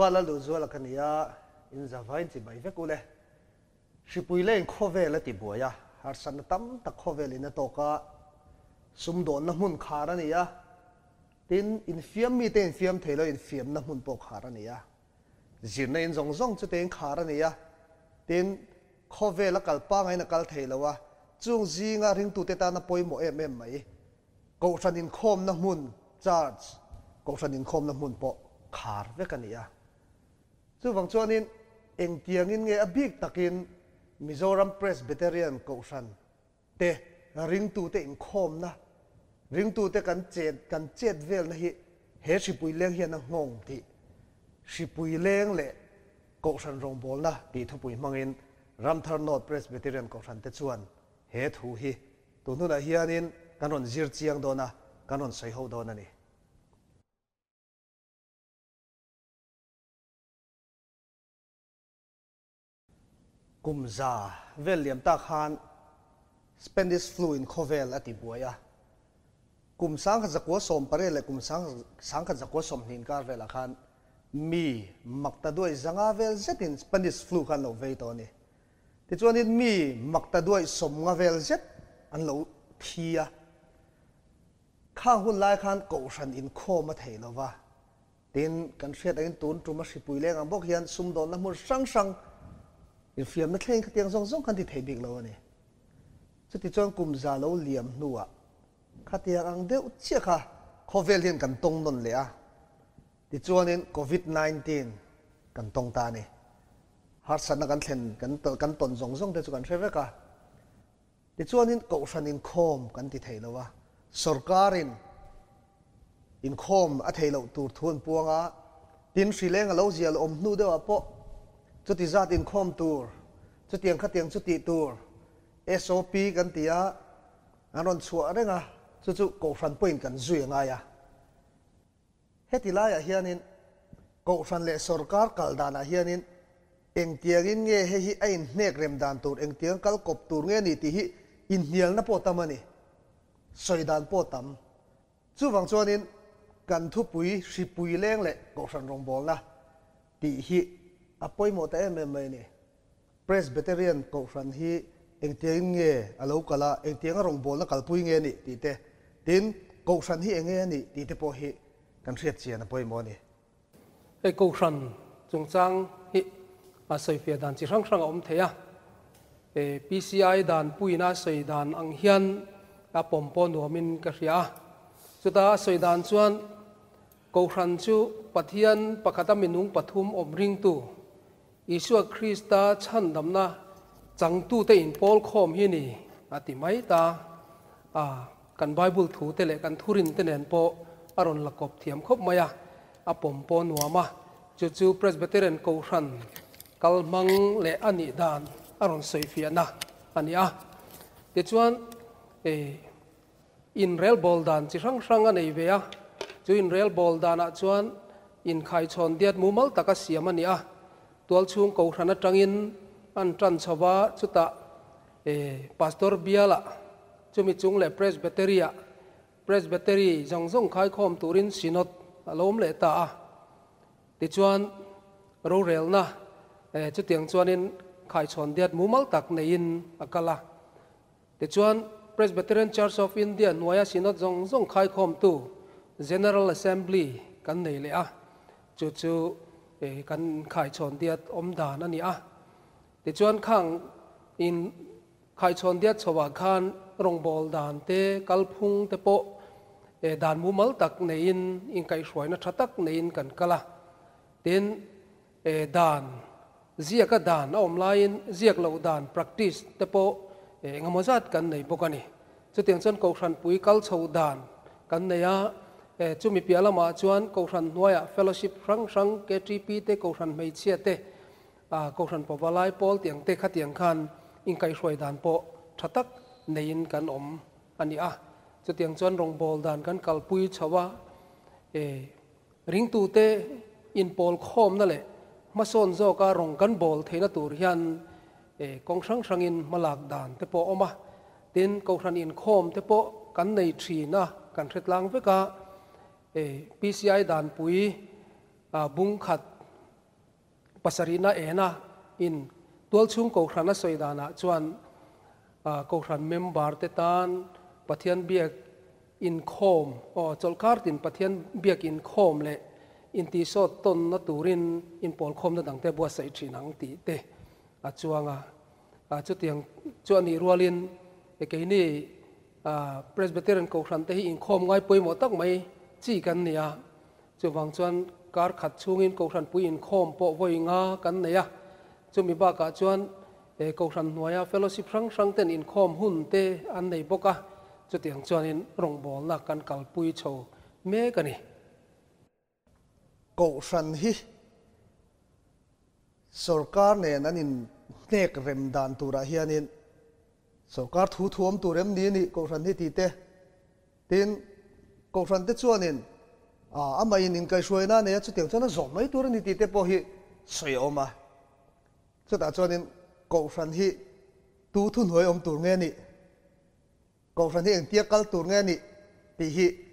บาลลูซัวละคนียอินซาไฟน์ที่ใบเฟกูเลชิปุยเล่นโคเวลติบัวยาฮาร์สันตัมตะโคเวลินตกาสมโดนน้ำมันคารันเนีเด็นอินฟิมมีเ็นฟิมเทโลอินฟิมน้ำมันปกคารันเนียจีนในจงจงจะเด็นคารันเนีเด็นโคเวลกัลปังให้นัลเทโลวะจงจีงาริงตุเตตานะปอยโมเอเมมไมมกูฟันอินคอมน้ำมันจาร์จกูฟันอินคอมน้ำมันปกคาร์เวกันเนียสู่ฟังช่วงนี้เองเตียงนี้เงอบิกตักินมิโซรัมเพรสเบเตเรียนกษันเตะริงตูเตะอิงคมนะริงตูเตะกันเจ็ดกันเจ็ดเวลนะฮิเฮชิปุยเลี้ยงเฮียนงงที่ชิปุยเลี้ยงเละกษันรงบอลนะตีทุปุยมังอินรัมทาร์นอดเพรสเบเตเรียนกษันเตชวนเฮทูฮิตุนุนนเฮียนินกันนนจิร์จียงโดนะกันนนไซโฮโดนะนี่กุมซาเวลเลียมตาคานสเปนดิสฟลูอินโคเวลอติบัวยะกุมสังขจักวสมเปรเลกุมสังสังขจักวสมนินการเวลาคานมีมักตะด้วยสังอาเวลเซตินสเปนดิสฟลูคันเราเวตอนนี้ที่จวนนี้มีมักตะด้วยสมงาเวลเซตอันเราทีะข้าหุ่นลายคันกูฉันอินโคมาเทนวะาตินกันเสียดอินตุนตุมาสิปุยเลงอันบอกยันสุมโดนน้ำมันสังสังเฟียมนักเลงก็เตียงสองสองกันที่ไทยบิ๊กเราเนี่ยสุดที่จวนกุมซาเราเลียมนัวข้าเตียงอังเดือดเชี่ยค่ะโควิดเลียนกันตรงนนเลยอ่ะที่จวนนี้โควิด19กันตรงตานี่ฮาร์ดสันักันเซนกันตกันตนสองสองแต่จวนเฟเวก้าที่จวนนี้กูฟันนินคอมกันที่ไทยแล้ววะสุรการินอินคอมอ่ะไทยเราตูดทวนปวงอ่ะดินสีเดงเราเจเยลอมนู่เดียวปุ๊บจุดที่จัดอินคอมตัวสจุดเตียงขัดเตียงจุติตัวเอสโอพีกันตียะอนนันสัวรเร่งอะจุดจุโกฟันปุ่นกันจุยงายอะเฮติลายอะเฮียนินโกฟันเลสอร์การกัลดานะเฮียนินเองเตียงอินเงี้ยเฮียอ้เนกเรมดานตัวเองเตียงกัลกบตัวเงี้ยนี่ที่อินเฮียลนับปอตามันนี่สอยดานปอตัมจู่ฟังชวนินกันทุบปุยสิปุยเล้งเลยโกฟันรงบอลนะที่ฮี appointment mmn presbyterian ko ran hi engtiang nge alo kala engtiang rong bol na kalpui nge ni ti te tin ko ran hi enge ni ti te po hi kan riat chian appointment ni ai ko ran chung chang hi a soi pia dan chi rang rang om theya e pci dan puina soi dan ang hian a pom pon min ka ria chuta soi dan chuan ko ran chu pathian pakhatam minung pathum om ring tu อิสุคริสตาชันดำนะจังตู้เตอินพอลคอมฮีนี่อาติไม่ตาอ่ากันไบเบิลถูเตเลกันทุรินเตเนนโปอารอนละกบเทียมคบมายาอปมปนัวมาจู่จู่เพรสเบเตเรนกูรันกัลมังเลอันนี้ดานอารอนสวยฟียนะอันนี้อ่ะเดี๋ยวชวนเออินเรลบอลดานจิรังรังอันนี้เวียจู่อินเรลบอลดานอ่ะชวนอินไข่ชนเดียดมูมัลตะกัสเสียมันนี่อ่ะ tual chung ko thana tangin an tran chawa chuta e pastor biala chumi chung le presbyteria presbytery jong jong khai khom turin sinot alom le ta a ti chuan ro rel na e chu tiang chuan in khai chon diat mumal tak nei in akala ti chuan presbyterian church of india noya sinot jong jong khai khom tu general assembly kan nei le a chu chu เอกันขายชนเดียดอมดานันี่อ่ะแต่ชวนข้างอินขายชนเดียดชวบ้านรงบอลดานเตกัลพุงเตโปเอดานมูมัลตักในอินอินไก่สวยนะทัตักในอินกันกะละเต็นเอดานเสียกดานออนไลน์เสียกเหล่าดาน practice เตโปเองมจัดกันในปกันนี่สุดที่ส่วนกองสันปุ๋ยกัลชาวดานกันเนี่ยเออช่มีเปีัลมาชวนกูรันนัวยาเฟลโลชิพรังรังเกตีพีเตกูรันไม่เชื่อเตอ่ากูรันปอบลายปอลเตียงเตขัดเตียงขันอิงไกชสวยดานโปชัตักในยินกันอมอันนี้อ่ะจะเตียงชวนรงบอลดานกันกับปุยชาวะเอริงตูเตอินปอลคอมนั่นแหละมาสซนโซการงกันบอลเทนตูรยันเอกองสังสังอินมาลากดานเตโปอออกมาเตนกูรันอินคอมเตโปอกันในทีนะกันเท็ดลังเวกาเอพีซีไอด่านปุ๋ยบุ้งขัดปัสรินาเอนะอินตัวชุ่มกครันสวยดานะชวนกครันเมมบาร์เตตานปะเทียนเบียกอินคอมอ๋อจลคาร์ตินปะเทียนเบียกอินคอมเลยอินตีโซต้นนตูรินอินปอลคอมนั่นดังเตบัวใส่ทีนังตีเตอาจวงอาจุดยังจวนนีรัวลินเอกนี่เพรสเบเตอร์นกครันเตหอินคอมไงปุยหมดตั้งไหมจีกันเนียจวังชวนการขัดช่วงินกุศลปุยอินคมปอวงากันเนียจมีบากาชวนเอกุศลหน่วยาเฟลสิพรังสังเตนินคมหุ่นเตอันในบกะจะเตียงชวนอินรงบอลักกันกับปุยโชเมกันนี่กุศลฮิสุรการเนี่ยนั่นอินเนกเริมดานตัวระเฮียนินสุรการทูทวมตัวเริมนี้นี่กุศลนี่ตีเตะติน高山的做人，啊，阿没因人该说那，你一出庭，做那上没多少，你地底坡去，水有嘛？所打大做人，高山的吞回我们多捏呢？高山的岩浆，高山的地基，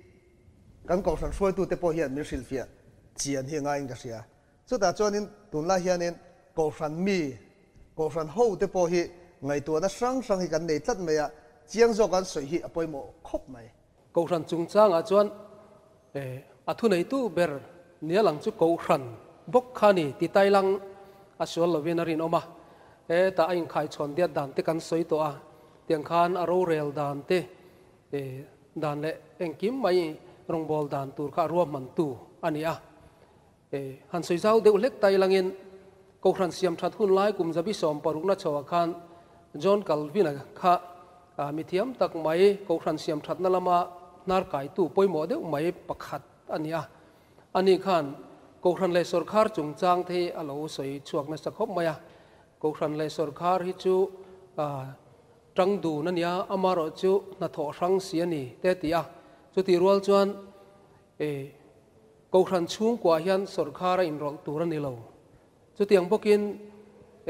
跟高山水土的坡去，没新鲜，自然的应该是啊，以打做人，土那些人，高山美，高山厚的坡去，矮土那山上，跟内侧没啊，江水跟水去被木哭没？cầu thần chúng trang à chuan à eh, thu này tu ber nia lang chú cầu thần bốc khani ti tai lang à sual lo vin rin oma e eh, ta anh khai chon địa dan te kan soi to a tiang khan a ro rel dan te e dan le eng kim mai rong bol dan tur kha ruam man tu anh a e han soi sau đều lek tai in ko khran siam that hun lai kum zabi som paruk na chawa khan john calvin kha à mi thiam tak mai ko khran siam that na lama นาร์ไก่ตู่ปอยหมอเดี๋ยวไม่ประคัดอันนี้อันนี้ขันกูครันเลยสุรคารจุงจางที่อโลสวยช่วกนั่นสักคบไหมอ่ะกูครันเลยสุรคารฮิจูจังดูนั่นเนียอามารจูนัทโอรังเสียนี่เตติอ่ะจุดที่รัวจวนเอกูครันช่วมกว่าเฮียนสุรคารอินรอตัวนั่นนี่จุดที่ยังพวกินเอ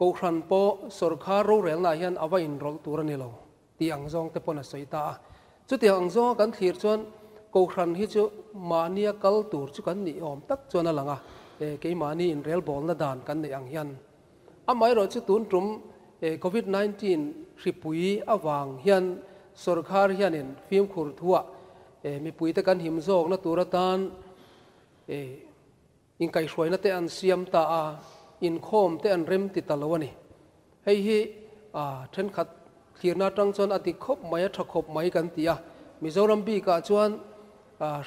กูครันโปสุรคารรู้เรื่องนายเฮียนเอาไว้อินรอตัวนั่นนี่ที่อังจงเตปนัสสิตาจุดเดียวอังจกันที่ชวนกูครันฮิจูมาเนียกัลตูร์จุกันนิอมตักชวนอะไรละเอเกี่ยมานี่อินเรียลบอลน่ะด่านกันในอังยันอาไม่รอจุดตุนตรุมเอโควิด19สิบปีอวังยันสุรคาร์ยันเองฟิล์มขุดทัวเอมีปุยตะกันหิมโซกนะตัวระตานเออินไก่สวยนะเตอันเซียมตาอินโคมเตอันเริมติดตะลวนี่ให้ฮีอ่าเช่นขัดขีนาตังจนอติคบไม่ทักคบไม่กันตียมิจรัมบีกาจวน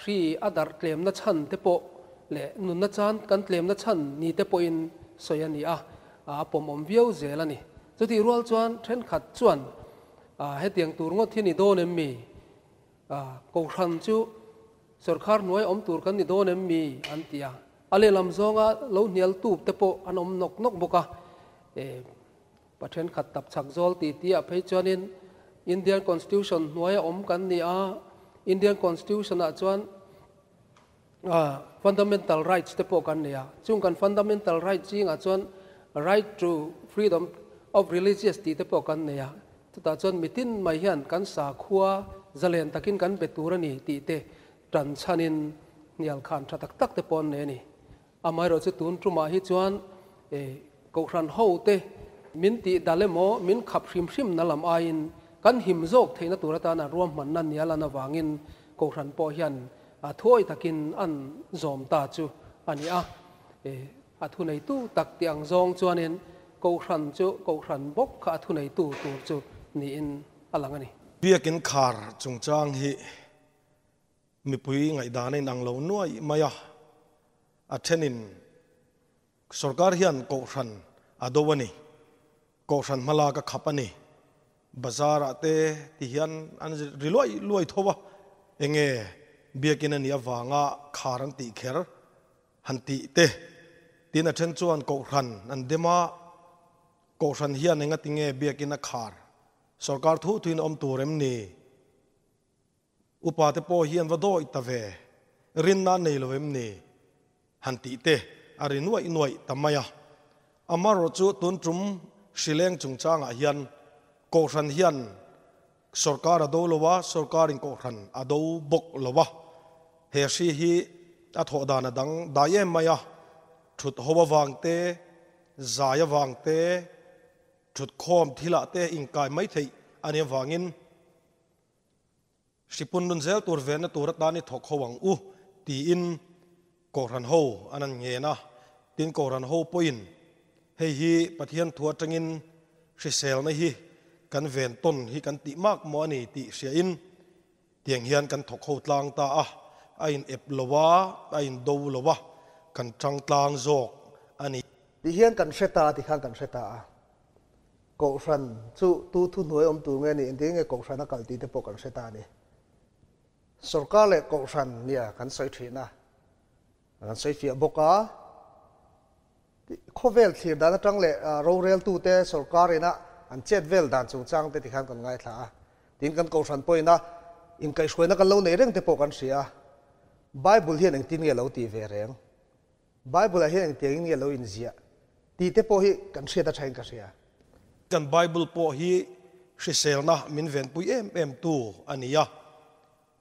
รีอัดเตลมนัชันเตโปเละนุนนัชันกันเตลมนัชันนี่เตโปอินสอยนี่อะผมอมเวียวเจลนี่จุดที่รัวจวนเทนขัดจวนให้เตียงตูรงที่นี่โดนมีกูงันจูสรคารนวยอมตูรกันนี่โดนมีอันตีอะอะไรลำซองอะเราเนียลตูบเตโปอันอมนกนกบุกะประเทศขัดตับฉักจอลตีตีอภัยจวนินอินเดียนคอนสติชันน่วยอมกันเนี่ออินเดียนคอนสติชันอาจานย่ฟันดัมเมนทัลไรท์สเตปอกันเนี่ยจุงกันฟันดัมเมนทัลไรท์จริงอาจานย์ไรท์ทูฟรีดอมออฟ e ิลิ i o สตีเตปอกันเนี่ยตาจวนมิตินไม่เห็นกันสาขัวจะเลนตะกินกันเปตูรนี้ตีเตรันชานินเนียลขันทักตักเตปอนเนี่ยนี่อามายราจิตุนทุมาฮิจวนเอกูครันโฮาเต min ti dale mo min khap hrim hrim na lam a in kan him zok theina tura ta na ruam man nan nia lana wangin ko ran po hian a thoi takin an zom ta chu ani a e a thu nei tu tak tiang zong chuanin ko ran chu ko ran bok kha thu nei tu tur chu ni in alang ani biakin khar chung chang hi mi pui ngai da nei nang lo nuai maya a thenin sarkar hian ko ran adowani kawhran mala ka khapa ni bazar ate ti hian an riloi loi thowa enge biakin ani awanga kharan ti kher han ti te tin a then chuan kawhran an dema kawhran hian enga tinge biakin a khar sarkar thu thuin om turem ni upate po hian vadoi tave rin na nei lovem ni han ti te arinwa inwai tamaya amaro chu tun trum sileng chung changa hian ko ran hian sarkar ado lowa sarkar in ko ran ado bok lowa he si hi a tho dana dang daye maya thut howa wangte zaya wangte thut khom thila te in kai mai thei ani wangin sipun nun zel tur ven tur ta ni thok howang u ti in ko ran ho anan nge na tin ko ran ho poin เฮียปเฏียนทัวจังินเชิเซลนฮีกันเวนต้นฮีกันติมากมอนีติเสียอินเตียงเฮียนกันถกหดลางตาอ่ะอินเอ็บลวะอันดูลวะกันจังตางโจกอันนี้ติเฮียนกันเสตาติขังกันเสตาก็ฟันสู่ตู้ทุนหวยอมตัวเงินนี่เองที่เงี้ยก็ฟันนักการตีเด็กปกกันเสตาเนี่ยสุรกาเลยกกฟันเนี่ยกันเส่ถีนะกันเส่เสียบกาขวเวลที่ด้านตรงเลยรเรลตูเตสุรการีนะอันเจ็ดเวลด้านจงจังเตติขันกันไงท่าที้กันกูสันปอยนะอินเคยช่วยนักเล่าในเรื่องที่พูดกันเสียบายบุลเฮนที่นี่เล่าตีเวรเองบายบุลเฮนที่นี่เล่าอินเสียทีเตปอยกันเสียตาใช้กันเสียกันบายบุลปอยชีเซลนะมินเวนปุยเอ็มเอ็มตูอันนี้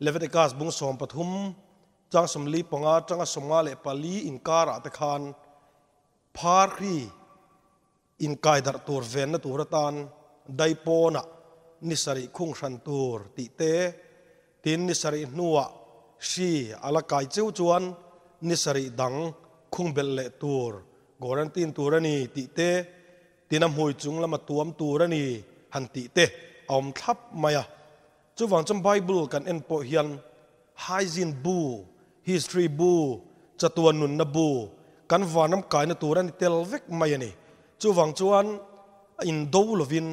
เลเวติกาสบุงสอมปหุมจังสมลีปงาจังสมงาเลปาลีอินคาระตะคานพาร์คีอินกายดัดตัวเวนนตัวรตานไดโปนะนิสริคุ้งชันตัวติเตตินนิสรินัวชีอลกายเจ้าจวนนิสริดังคุ้งเบลเลตัวกอรันตินตัวนีติเตตินำหวยจุงละมาตัวมตัวนี่หันติเตอมทับมายาจู่วังจำไบเบิลกันเอ็นโปเฮียนไฮซินบูฮิสตรีบูจตัวนุนนบู kan vanam kaina turan tel vek mayani à chu wang chuan in dolovin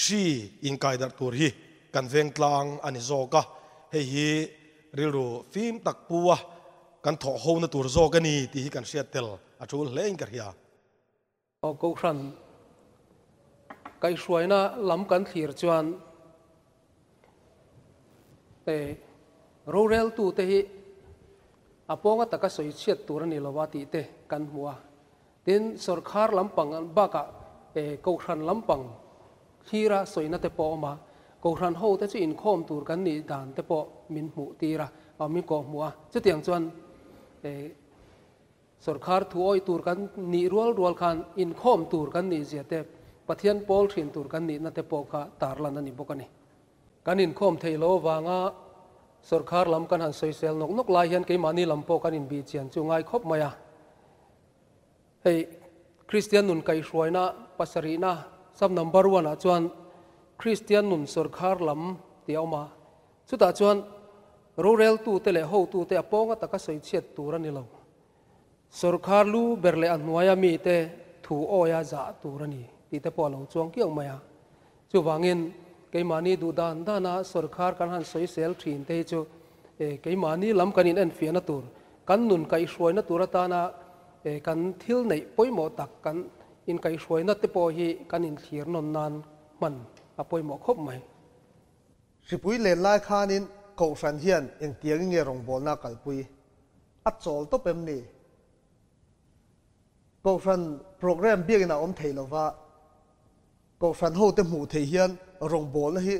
shi in kaidar tur hi kan veng tlang ani zoka hei hi rilu fim tak puwa kan tho ho na tur zo ka ni ti hi kan sia tel a thu le in kar hia o ko khran kai suaina lam kan thir chuan te rorel tu te hi อาพงก็ตะกสอยเชิดตัวนี่ละวาติเตะกันหัวดินสุรคารลำปังบากะเอกกรันลำปังทีระสอยนัตเตปอมากรันโฮเต่จะอินค้อมตัวกันนี่ด่านเตปอมินหูตีระเอามนกอหัวจะเตียงจวนเอสุรคารถัวอยตัวกันนี่รัวรัวคันอินคอมตัวกันนี่เสียเตปะัทียนปอลเทียนตัวกันนี่นัตเตปอกาตาร์ลันนี่บกันนี่กันอินคอมเทโลวางา sarkar lam kan han soisel nok nok lai hian ke mani po kan in bi chian chu ngai khop maya hei christian nun kai hruaina pasari na sab number 1 a chuan christian nun sarkar lam ti awma ta chuan rural tu te le ho tu te aponga taka soi chet turani lo sarkar lu berle anwaya mi te thu oya za turani ti te pawlo chuang kiang maya chu wangin cái mà ni du dan da na sarkar kan han soi sel thin te chu cái mà ni lam kan in an phía na tur kan nun kai soi na tur ta na kan thil nei poi mo tak kan in à kai soi na te po hi kan in thir non nan man a poi mo khop mai sipui le lai khan in ko san hian eng tiang nge rong bol na kal pui a chol to pem ni ko san program biak na om thei lo wa ko fran ho te mu hiện, hian rong là hi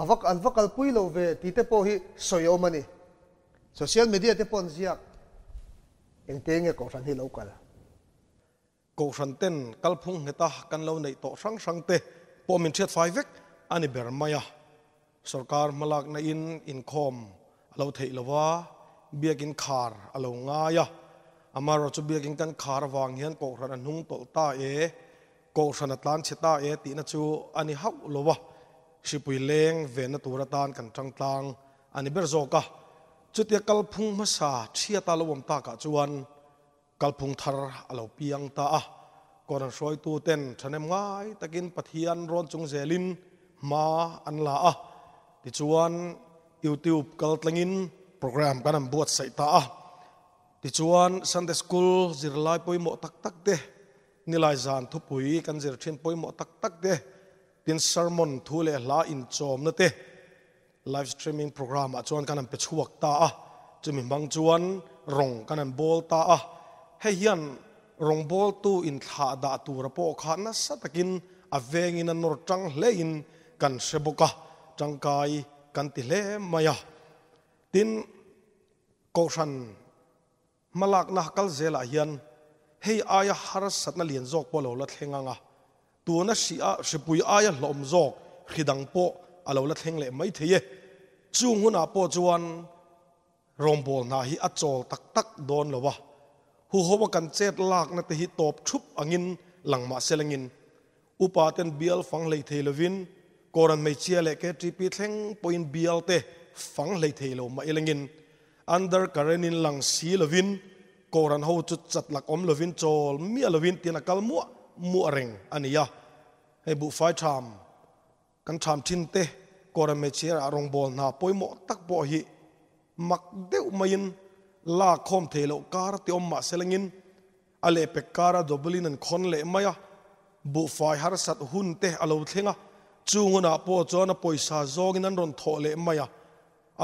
avak an vakal pui lo ve ti te po hi soyo mani social media te pon ziak eng te nge ko fran hi lo kala ko fran ten kal phung heta lâu này nei sáng sáng sang te mình chết thiat fai anh ani ber maya sarkar malak na in income alo à, thei lowa biakin khar alo à, nga ya à. amaro chu biakin kan khar wang hian ko ran an hung tol ta e กสนตลานเชิตาเอตินจูอันนี้ฮักลวะสิบุยเลงเวนตัวระตานกันจังตังอันนี้เบรโซกะจุดเดียกลพุงมาสาเชียตาลวมตากะจวนกลพุงทาร์อัลปียงตาก่อนสวยตัวเต็นฉันเองง่ายตะกินปะทียนร้อนจงเซลินมาอันละอ่ะทีจวนยูทูบกลตลงินโปรแกรมกันบวชใส่ตาทิจวนสันเดสกูลจิรไลปุยหมอตักตักเด้นิลายจานทุปุยกันเจอเช่นป่วยหมอตักตักเดตินซอร์มอนทูเล่ลาอินจอมนั่นเตไลฟ์สตรีมมิ่งโปรแกรมอาจวนกันนนไปชวกตาอ่ะจะมีบางจวนรงกันนนบอลตาอ่ะห้ยันรงบอลตูอินทาดาตูระโปขานัสตะกินอเวงินันนรจังเลอินกันเชบุกะจังกายกันติเลมายะตินกอชันมาลักนักกัลเซลาเยน hei aya haras satna lian jok po lo la thlenga nga tuna si a sipui aya lom jok khidang po alo la thleng le mai theye chung huna po chuan rombol na hi achol tak tak don lo wa hu howa kan chet lak na te hi top thup angin langma selangin upa ten bial fang lei thei lovin koran mai chia le ke tp thleng point bial te fang lei thei lo ma elangin under current in lang si lovin cô koran ho chu chatlak om lovin chol mi lovin tina kal mu mu reng ania he bu fai căn kan chín tê cô koran me che ra rong bol na poimo tak bo hi mak deu mayin la khom thelo kar te om ma selangin ale pe kara doblin an khon le maya bu fai har sat hun te alo thlenga chungona po chona poisa zogin an ron tho le maya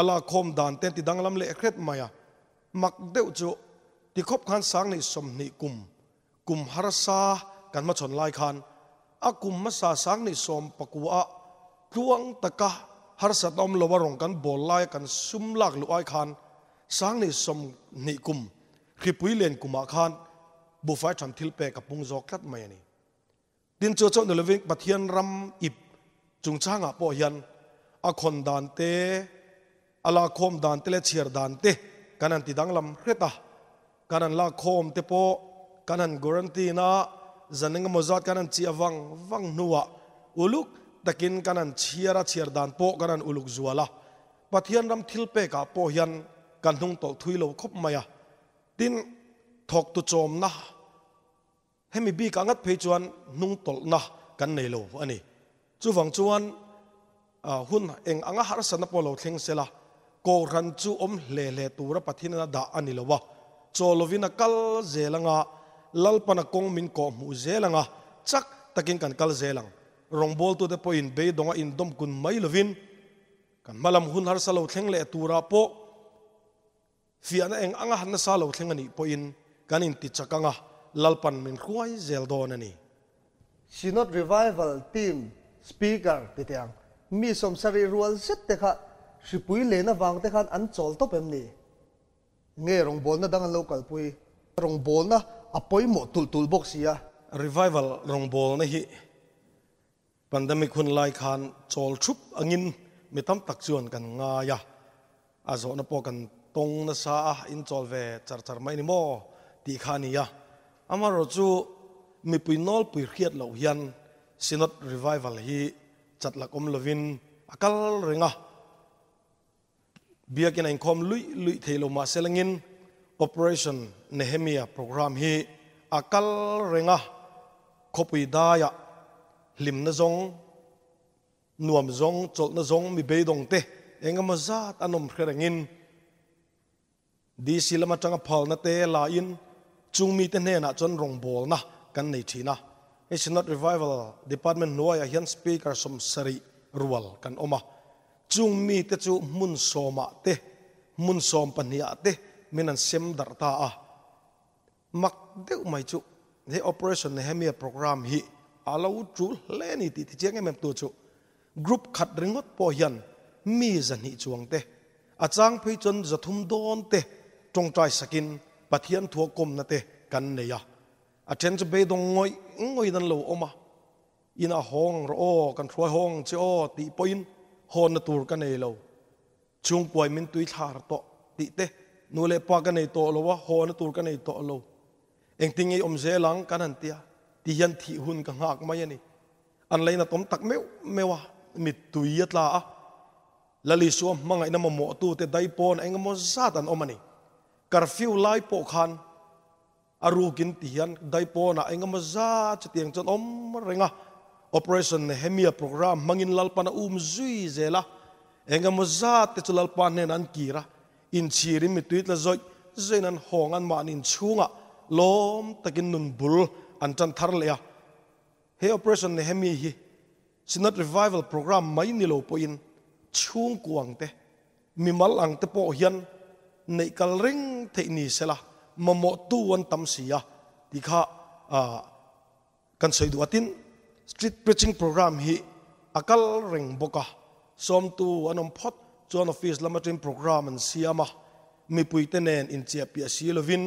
ala khom dan te ti danglam le khret maya mặc deu chu ที่คบขันสังในสมนิกุมกุมฮารซากันมาชนลายคันอากุมมาสาสังในสมปกัวพลวงตะกะฮารสตอมลวรองกันบอลลายกันซุมลักลุไอคันสังในสมนิกุมรีปุยเลนกุมาคันบุฟายชันทิลเปกับปุงจอกลัดไม่นี่ดินเจ้าเจ้าเนลวิงปเทยันรำอิบจุงช่างอ่ะปอยันอาคนดานเตอลาคมดานเตเลเชียร์ดานเตกันันติดังลำเรตากันนั้นลาโคมเทปโปกันนั้นกรันตีนะจะนนึงมุจัดกันนั้นเชียวังวังนัวอุลุกตะกินกันนั้นเชียระเชียร์ดานโปกันนั้นอุลุกจัวละปัทยันรำทิลเปกะโปยันกันนุ่งตกทุยโลคบไมายะทินทอกตุจอมนะให้มีบีกังัดเพจวนนุ่งตกนะกันในโลอันนี้จูฟังจวนหุ่นเองอังหารสนปโลเทงเซละกูรันจูอมเลเลตูระปัทยันด่าอันนี้ละวะ cholovina kal zelanga lalpana kongmin ko mu zelanga chak takin kan kal zelang rongbol tu de po in be donga in dom kun mai lovin kan malam hun har salo thengle tura po fiana eng anga han salo thlengani po in kan in ti chakanga lalpan min khuai zel don ani sinot revival team speaker titiang mi som sari rual set te kha sipui lena wang te khan an chol to pem ni งรงบอลนะดังนั้นโลกาลพูดรงบอลนะอะพอยหมดตุลตุลบอกเสีย revival รงบอลนะฮี pandemic คนไล่คันจอลชุบอังินมีตั้มตักชวนกันง่ายอาจจะนับพอกันตรงนั้นสาอินจอลเวจารจารไม่นิโมตีขานี้ยะอามารจูมีปุยนอลปุยเคียดเหล่ายนสินอด revival ฮีจัดหลักอมลวินอากาศเร่งอ่ะ biakin này không lui lui thei lo ma selangin operation nehemia program hi akal renga khopui da ya lim na zong nuam zong chol na zong mi be dong te engam zat anom khrengin di silama tanga phal na te la in chung mi te ne na chon rong bol na kan nei thina it's not revival department noya hian speaker som sari rual kan oma จุงมีแต่จูมุนสมาเตมุนสมปัญญาเตมีนันเซมดัตาอมักเดียวไม่จูในโอเปอเรชั่นในเฮมีโปรแกรมฮีอาลาวุจูเลนิติที่เจ้งเอยมตัวจุกรุ๊ปขัดเริงวัดปอยันมีจันิจวงเตอาจารย์พิจันจะทุ่มโดนเตจงใจสกินปะเทียนทัวกลมนั่นเตกันเนียอาจารย์จะไปตรงงอยงอยนั่นโลออกมาอินาห้องรอกันทัวห้องเจ้าตีปอยน์ฮนตูรกันเอโลช่วงป่วยมินตุยชาร์โตติเตนูเลปากันเอโตโลว่ฮอนตูรกันเอโตโลเองทิ้งไอ้อมเซลังกันันเตียที่ยันที่หุ่นกังหักมายนนี่อันไรน่ะตมตักเมวเมวะมิตุยตัลาอะลลิสวมมังไอน้ะมโมตูเตไดปอนเองมอซาตันอมันี่คาร์ฟิวไลปกขันอารูกินที่ยันไดปอนเองมอซาจะเตียงจนอมเรงะ operation hemia program mangin lalpana um zui zela enga moza te chu lalpan nen an kira in chiri mi tuit la zoi zain an hong an man in chunga lom takin nun bul an chan thar le he operation hemi hi sinat revival program mai ni lo po in chung kuang te mi mal ang te po hian nei kal ring the ni sela mamo tu an tam sia dikha a kan soi duatin street preaching program hi akal r i n g boka som tu anom phot chuan office lamatin program an siama mi puite nen in chia pi asilovin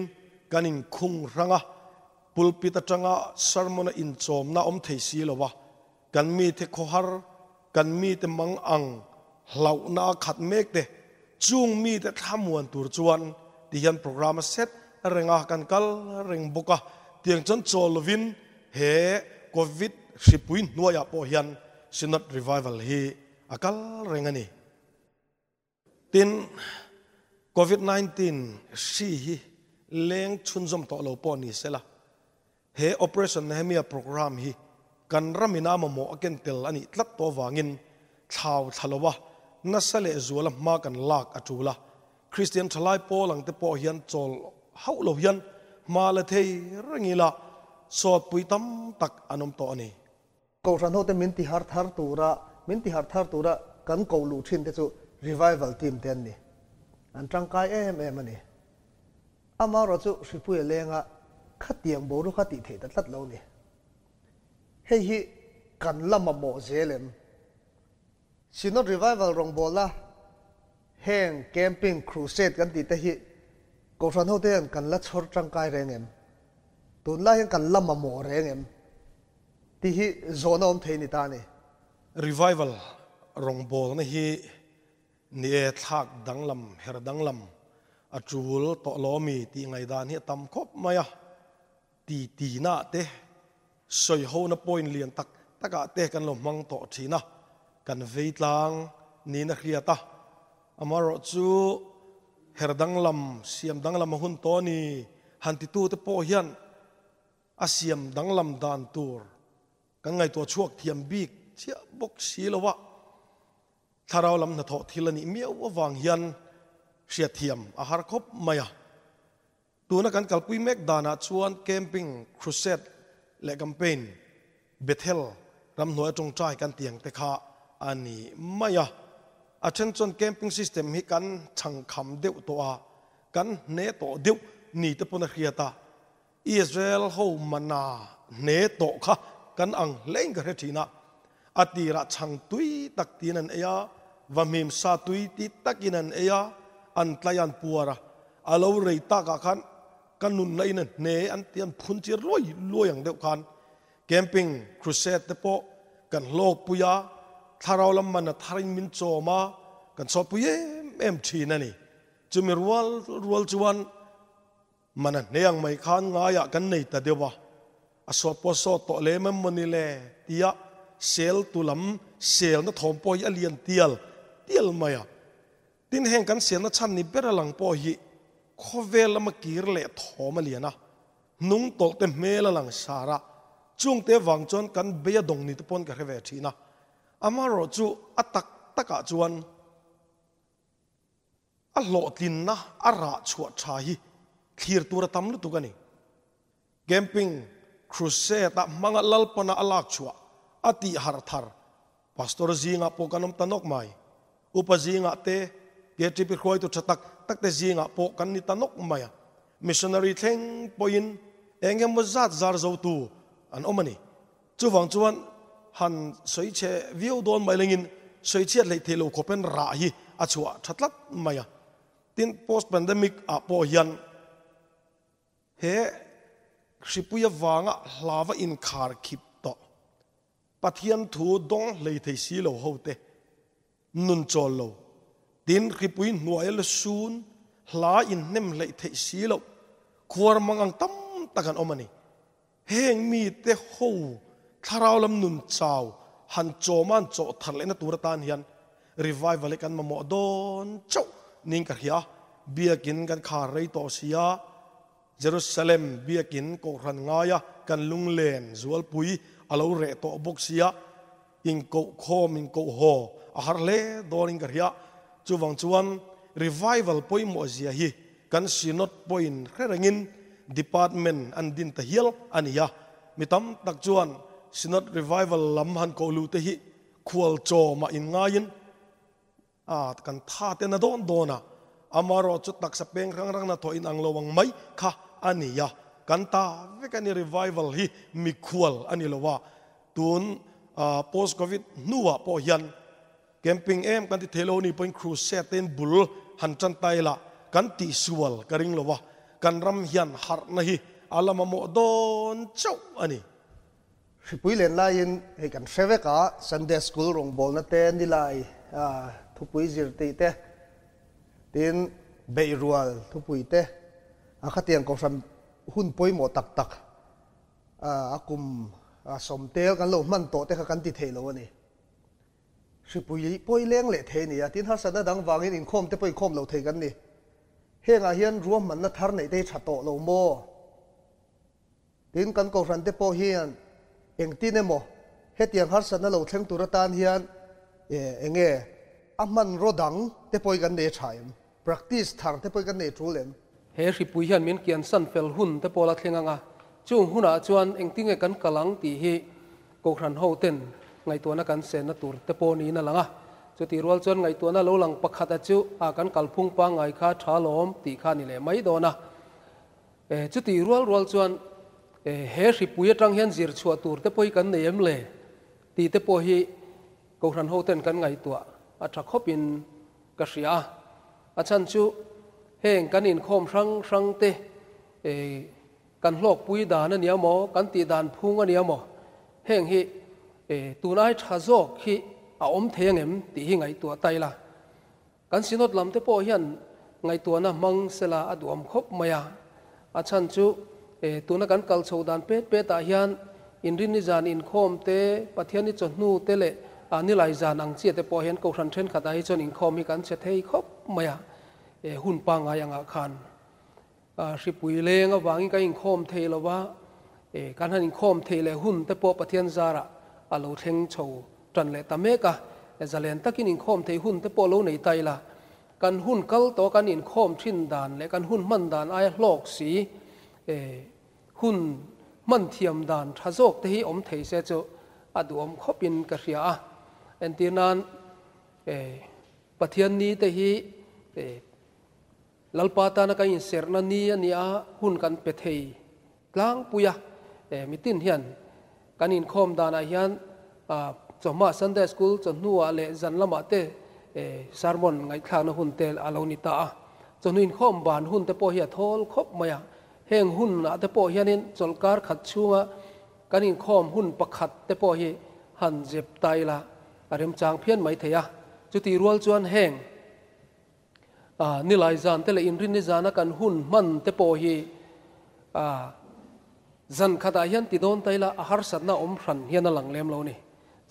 kanin khung ranga pulpit atanga sermon in chom na om thei s i l o v a kan mi the khohar kan mi te mang ang hlau na khat mek te chung mi te thamuan tur chuan ti hian program set renga kan kal r i n g boka tiang chan cholovin he covid สิปุ่นนัวยาพอเียนสินอตรีไวเวลเฮอากาลเรงันีตินโควิด -19 สีฮีเลงชุนซมตอโลปอนีเซลาเฮโอเปอเรชั่นเฮมีอะโปรแกรมฮีกันรำมินามมโมอเกนเตลอันนี้ตัดตัววางินชาวทะเลวะนั่สเลจูลมากันลากอจูละคริสเตียนทลายปอลังเตปอเียันจอลฮาวโลยันมาเลเทยรงีละสอดปุยตั้มตักอนมโตอันนี้กูรันโฮเตมินติฮาร์ทาร์ตูระมินติฮาร์ทาร์ตูระกันกูรูชินเดชุรีไวเวลทีมเตนนี่อันจังไกเอ็มเอ็มนี่อามาโรจุสิพุยเลงะขัดเตียงโบรุขัดติเทตัดลัดลงนี่เฮ้ยกันละมาโมเซลมสินอรีไวเวลรองโบล่ะแห่งแคมปิ้งครูเซตกันติดเฮ้ยกูรันโฮเตนกันละชอร์จังไกเรงเอ็มตุนละ่กันละมาโมเรงเอ็ม ti hi zona om thei ni ta ni revival rong bol na hi ni e thak danglam her danglam a chuul to lo mi ti ngai dan hi tam khop maya ti ti na te soi ho na point lian tak taka te kan lo mang to thina kan veitlang ni na hria ta amaro chu her danglam siam danglam hun to ni hanti tu te po hian asiam danglam dan tur กังไงตัวช่วกเทียมบีกเชียบกชีละวะถ้าเราลำนาทอทีละนิเมียวว่าวางยนเสียเทียมอาหารครบไม่อะตัวนักการกลปุยเมกดานาชวนแคมปิ้งครูเซตและแคมเปนเบเทลรำหน่วยจงใจกันเตียงแตขาอันนี้ไม่อะอาเช่นจนแคมปิ้งซิสเต็มให้กันชังคำเดียวตัวกันเนโตเดียวนี่ตะปนเขียตาอิสราเอลเขามานาเนโตค่ะกันอังเล่งกระทีนะอัติรกชังตุยตักที่นั่นเอียวามีมสัตตุยตีตักที่นั่นเอียอันตลายันปัวระอาลูวเรตากะันกันนุนไลนันเนอันเตียนพุนเจรลอยลอยอย่างเดียวกันแคมปิ้งครูเซตเตโปกกันโลกปุยะทาราลัมมันทารินมินโจมา กันสอบปุยเอเอ็มทีนั่นนี่จุมิรัวลรวลจวนมันเนี่ยยังไม่ข้านงายกันในแต่เดียวว่าอาสวปโซตเลมมนิเลตียเซลตุลมเซลนทอมปอยอเลียนเตียลเตียลมายตินแห่งกันเสียนชั้นนี้เป็บรลังปอยิขเวลมากีรเลทอมเลียนะ นุ่งตกเต็มเมลลังสาระจุงเตวังจนกันเบียดงนิตปนกับเวทีนะอามารจูอตักตะกะจวนอัลโลตินนะอาราชวดชาฮิทีรตัวตั้มลุตุกันนี่แกมปิ้ง crusade ta manga lalpana alak chua ati har thar pastor zinga pokanam tanok mai upazinga te getri pi khoi tu thatak takte zinga pokan ni tanok mai, missionary thing poin engem mazat zar zo tu an omani chuwang chuan han soi che view don mai lengin soi che lei thelo khopen ra hi achua thatlat maya tin post pandemic a po hian he สิปุยวางะลาวอินคาร์คิปโตปัทยันทูดงเลยเทศิโลหูเตนุนจลโลดินสิปุยนัวอลซูนลาอินเนมเลยเทศิโลควรมังอังตั้มตะกันอมันีเฮงมีเตหูทาราลำนุนจาวหันโจมันโจทะเลนตุรตานยันรีไวเวลกันมาหมอดนเจ้านิ่งกันเฮียเบียกินกันคาดไรตเสียเยรูซาเล็มเบียกินกกรันงายะกันลุงเลนจวลปุยอาลูเรตอบุกเสียอิงกโคมอิงกโฮอาหารเลดอนิงกระยะจวังจวน r e v i v a ลปอยมอเสียฮีกันสีนอดปอยนเครื่องิน department อันดินตะเฮลอันยะมิตำตักจวนสีนด revival ลลำหันกลูเตฮีควลโจมาอินงายินอ่ากันท่าเตนดอนดอนะอามารอจุดตักสเปงรังรังนาทอินอังลวังไม่ค่ะอันนี้ยะกันตาเวกันนี่ revival ฮีมีควอลอันนี้ละว่าตุน post covid นัวพอยันแคมปิ้งเอ็มกันที่เทโลนี่เป็นครูเซตินบุลหันจันไตละกันติสวลกริงละว่ากันรำยันฮาร์นฮีอัลลามะมดอนเจ้าอันนี้ปุยเลนไลน์ให้กันเฟเวก้าซันเดย์สกูลรงบอลนั่นเตนนี่ไลทุกปุยจิรตีเตตินเบย์รัวทุกปุยเตอาคติยังกองสมหุ่นป่วยหมดตักตักอาคุมสมเตลกันโลมันโตเตะกันติเทลวันนี้สิปุยป่วยเลี้ยงเละเทนี่อาทิตย์ฮัสนะดังวางอินคมเตป่วยคมเราเทกันนี่เฮงอาเฮียนรวมมันนัทาร์ในเตชฉะโตโลโมดินกันกองสันเตปเฮียนเองตีเนโมเฮตียงฮัสนะเราเทงตุระตานเฮียนเอเองเออามันรดังเตป่วยกันเนชัยม practice ทางเตป่วยกันเนชูเลมเฮียริปุยันมินเกียนสันเฟลหุ่นแต่ปอลาเทงังอะจู่หุ่นอาจวนเอ็งติงเอกันกลังตีฮีโกครันโฮเต็นไงตัวนักการเซนตุร์แต่ปอนี้นั่นละงะจู่ทีรัวจวนไงตัวนั้นเราหลังปักขัตจู่อาการกลพุ่งปังไงข้าชาลอมตีข้านี่แหละไม่โดนะเอจู่ทีรัวรัวจวนเฮียริปุยจังเฮียนจิรชัวตุร์แต่ปอยกันเนียมเลยตีแต่ปอฮีโกครันโฮเต็นกันไงตัวอาจจะขบินกษีอ์อาจารย์จู่เฮงกันอินคมสรังสรังเตเอกันโลกปุยดานเนี่ยหมอกันตีดานพุงเนี่ยหมอเฮงฮีเอตูนายชาโจกฮเอาอมเทียงเอ็มตีฮิไงตัวไตละกันสินอดลำเตปอเฮียนไงตัวน่ะมังเสลาอดวมคบมายาอาชันจูเอตัวนั้กกันกัลโซดานเป็ดเป็ดตาเฮียนอินรินิจานอินโคมเตปัทยานิจนนูเตเลอันนี้ลายจานังเจียเตปอเฮียนกูรันเทนขัดไอจนอินโคมมีกันเชตเียคบมายาหุ่นปังอายังอาคันสิปุยเลงวางิก็อิงคอมเทลวะการหันอิงคอมเทเลหุ่นแต่ปอปะเทียนซาระอาลูเทงโชจันเลตเมกะเจะเลนตะกินอิงคอมเทหุ่นแต่ปอโลในไตละกันหุ่นกัลตัวกันอิงคอมชินดานและกันหุ่นมันดานไอโลกสีหุ่นมันเทียมดานทะโจกที่อมเทเสจอดูอมขบินกระเสียอันตีนันปะเทียนนี้ที่ lalpatana ka in serna ni ania hun kan pethei tlang puya e mitin hian kanin khom dana hian a choma sunday school chonua le zanlama te e sermon ngai thlang na hun tel aloni ta a chonin khom ban hun te po hi thol khop maya heng hun na te po hianin cholkar khat chunga kanin khom hun pakhat te po hi han jep taila arem chang phian mai theya chuti rual chuan heng นี่ลายจานแต่ละอินรินจานักันหุ่นมันเตโปฮีจันขดายันติดโดนไตละอาหารสัตว์น่าอมพันเฮียนหลังเลี้ยมเรานี่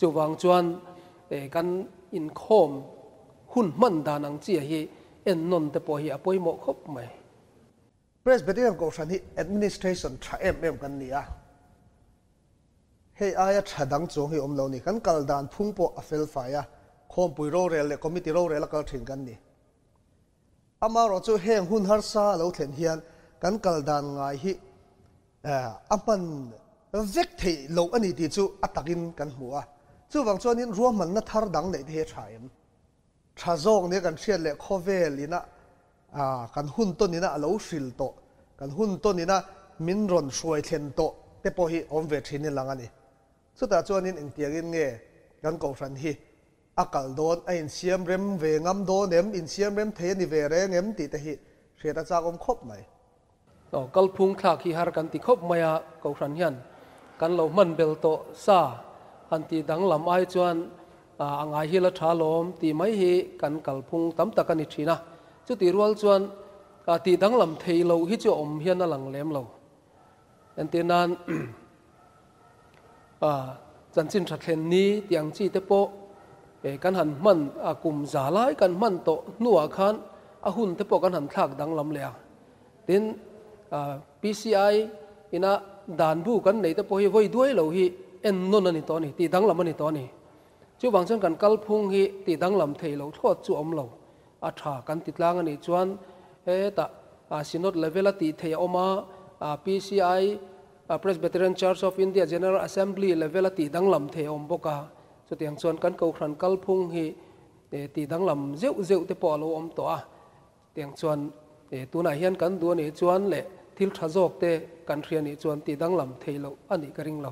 จูวังจวนกันอินคอมหุ่นมันดานังเจียฮีเอ็นนนเตโปฮีอปวยหมกคบไหม Presbyterian ก็ฉันนี่ administration ทรเอ็มเอ็มกันนี่อะเฮียอายทดังจงเฮียอมเรานี่กันกัลดานพุ่งโปอเฟลไฟอะคอมปุยโรเรลเลคอมมิติโรเรลกัลถึงกันนี่อามารถจะเฮงหุ่นฮาร์ซาเราเห็นเหียนกันกลดานง่ายฮีเอ่ออามันวิกเทีโลกอันนี้ที่จู่อัตกินกันหัวจู่บางส่วนนี้รวมมันนัทารดังในเทชายมชาโซงเนี่ยกันเชี่ยเล็กโาเวลิน่ะอ่ากันหุ่นต้นนี่นะเราสิลโตกันหุ่นต้นนี่นะมินรอนช่วยเทนโตเตปโอฮีอมเวชีนีลังอันนี้สุดท้ายส่วนนี้เองเตียงเงี้ยกันกอฟันฮี akal don a in siam rem ve ngam don em in siam rem the ni ve reng em ti te hi hre ta chak om khop mai to kal phung thla khi har kan ti khop maya ko ran hian kan lo man bel to sa an ti dang lam ai chuan angai hi la tha lom ti mai hi kan kal phung tam tak ani thina chu ti rual chuan ti dang lam thei lo hi chu om hian a lang lem lo an te nan a chan chin thlen ni tiang chi te po กันหันมันอากุมจาลายกันมันโตนัวขันอาหุ่นเทปกันหันทากดังลำเลียดินพีซีไออินะด่านบูกันในที่พอฮีไว้ด้วยเราฮีเอ็นนนนี่ตอนนี้ตีดังลำนี่ตอนนี้จู่บางช่วงกันกัลพุงฮีตีดังลำเทเราทอดจู่อมเราอาฐากันติดลางอันนี้จวนเอตะอาสินอดเลเวลตีเทียออกมาพีซีไอ Presbyterian Church of India General Assembly ลเวลต t ด danglam t ย e อมบ o กาตียงส่วนกันเกาครันกัลพุงฮีตีดังลำเจียวเจียวเตปอลอมตัวตียงส่วนตัวไหนเห็นกันตัวนี้ชวนเละที่ทะโจกเตกันเรียนนี้ชวนตีดังลำเที่ยวอันนี้กริงเรา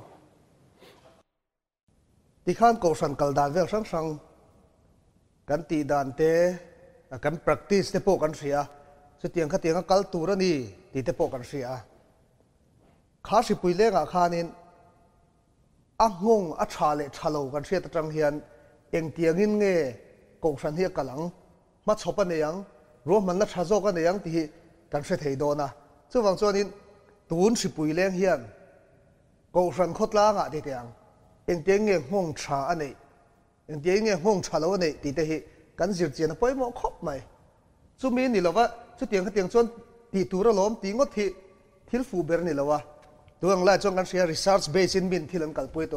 ตีข้ามเกาครันกัลดาเวลสังสังกันตีดานเตกันปฏิสเตปโอกันเสียสุดเตียงขัดเตียงกัลตัวนี้ตีเตปโอกันเสียข้าสิปุยเล่กข้าเนี้อังงอัชาเลชาโลกันเชียตจังเฮียนเองเตียงินเงกงสันเฮียกหลังมาชอบันเนยังรวมมันละชาโจกันเนยังที่กันเชียเทโดนะซึ่งบางส่วนนี้ตูนสิปุยเลี้ยงเฮียนกงสันคดล้างอ่ะเดียงเองเตียงเงงชาอันนี้เองเตียงเงงชาโลอันนี้ที่เดียวกันจิตเจนไปหมดครบไหมซึ่งมีนี่แล้ววะซึ่งเตียงกับเตียงสวนที่ตัวเราล้มตีงกที่ทิลฟูเบอร์นี่แล้ววะ tuang la chong kan sia research based in bin thilan kalpui to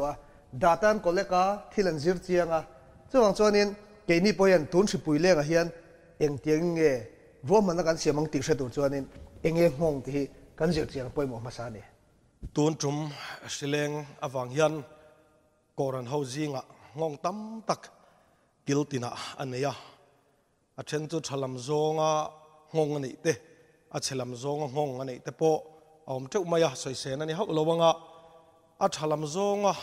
data an koleka thilan zir chianga chuang chonin keini poyan tun si pui lenga hian eng tiang nge ro man kan sia mang ti se tu chuanin eng e hmong ti kan zir chiang poi mo masa ni tun chum sileng awang hian koran housing a ngong tam tak kiltina aneya a then chu thalam zonga ngong ani te a chelam zonga ngong ani te po อมเจ้าไม่ยาสวยเสนันนี่ฮักระวังอ่ะอัฐลำซงอ่ะ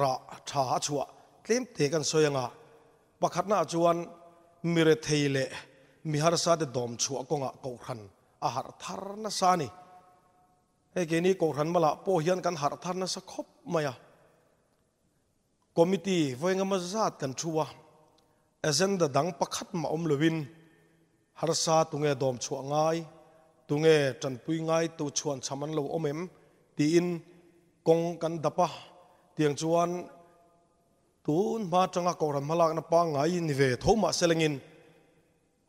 ระชาชัวเต็มเตกันสวยงอ่ะประขัดน่าจวนมีเรทีเลมีฮาร์ซาเดดอมชัวกงอ่ะกขันอาหารทารนสานีเอ้เกนี่กูขันมาละโปเฮียนกันหารทารนสคบมายาคอมมิตี้วัยงมาจัดกันชัวเอเซนเดดังปัะขัดมาอมลวินฮาร์ซาตุงเอดอมชัวง่าย tu nge tran pui ngai tu chuan chaman lo omem ti in kong kan dapa tiang chuan tun ma tanga ko ram halak na pa ngai ni ve thoma selengin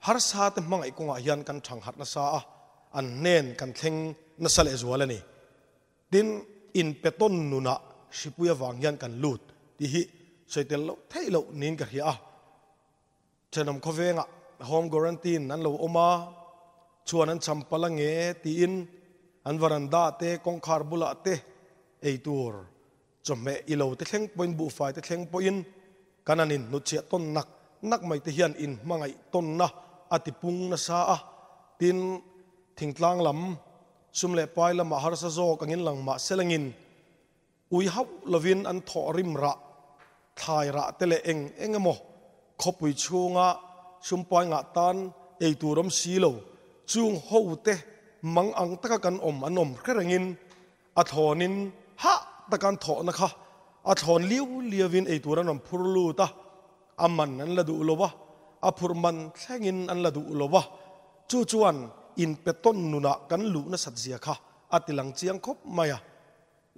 har sa te mangai ko nga hian kan thang hat na sa a an nen kan theng na sal e zual tin in peton nuna shipuya wangyan kan lut ti hi soitel lo thei lo nin ka hi a thenam kho venga home guarantee nan lo oma chuan an champala nge tiin an varanda te kongkhar bula te eitur chome ilo te thleng point bu fai te thleng poin kananin ton nak nak mai te hian in mangai ton na ati pung na sa a tin thingtlang lam sumle pai lama har sa zo kangin langma selangin ui hau lovin rim ra thai ra te le eng engemo khopui chunga sumpai nga tan eitur om silo จูงโฮเตมังอังตะกันอมอนมเครงินอถอนินฮะตะกันถอนะคะอถอนเลี้ยวเลียวินไอตัวนั้นมพุรลูตาอามันนั้นละดูโลวะอภุรมันแค่งินอันละดูโลวะจูจวนอินเปต้นนุนักกันลูนะสัตเสียค่ะอัติลังเจียงคบมายา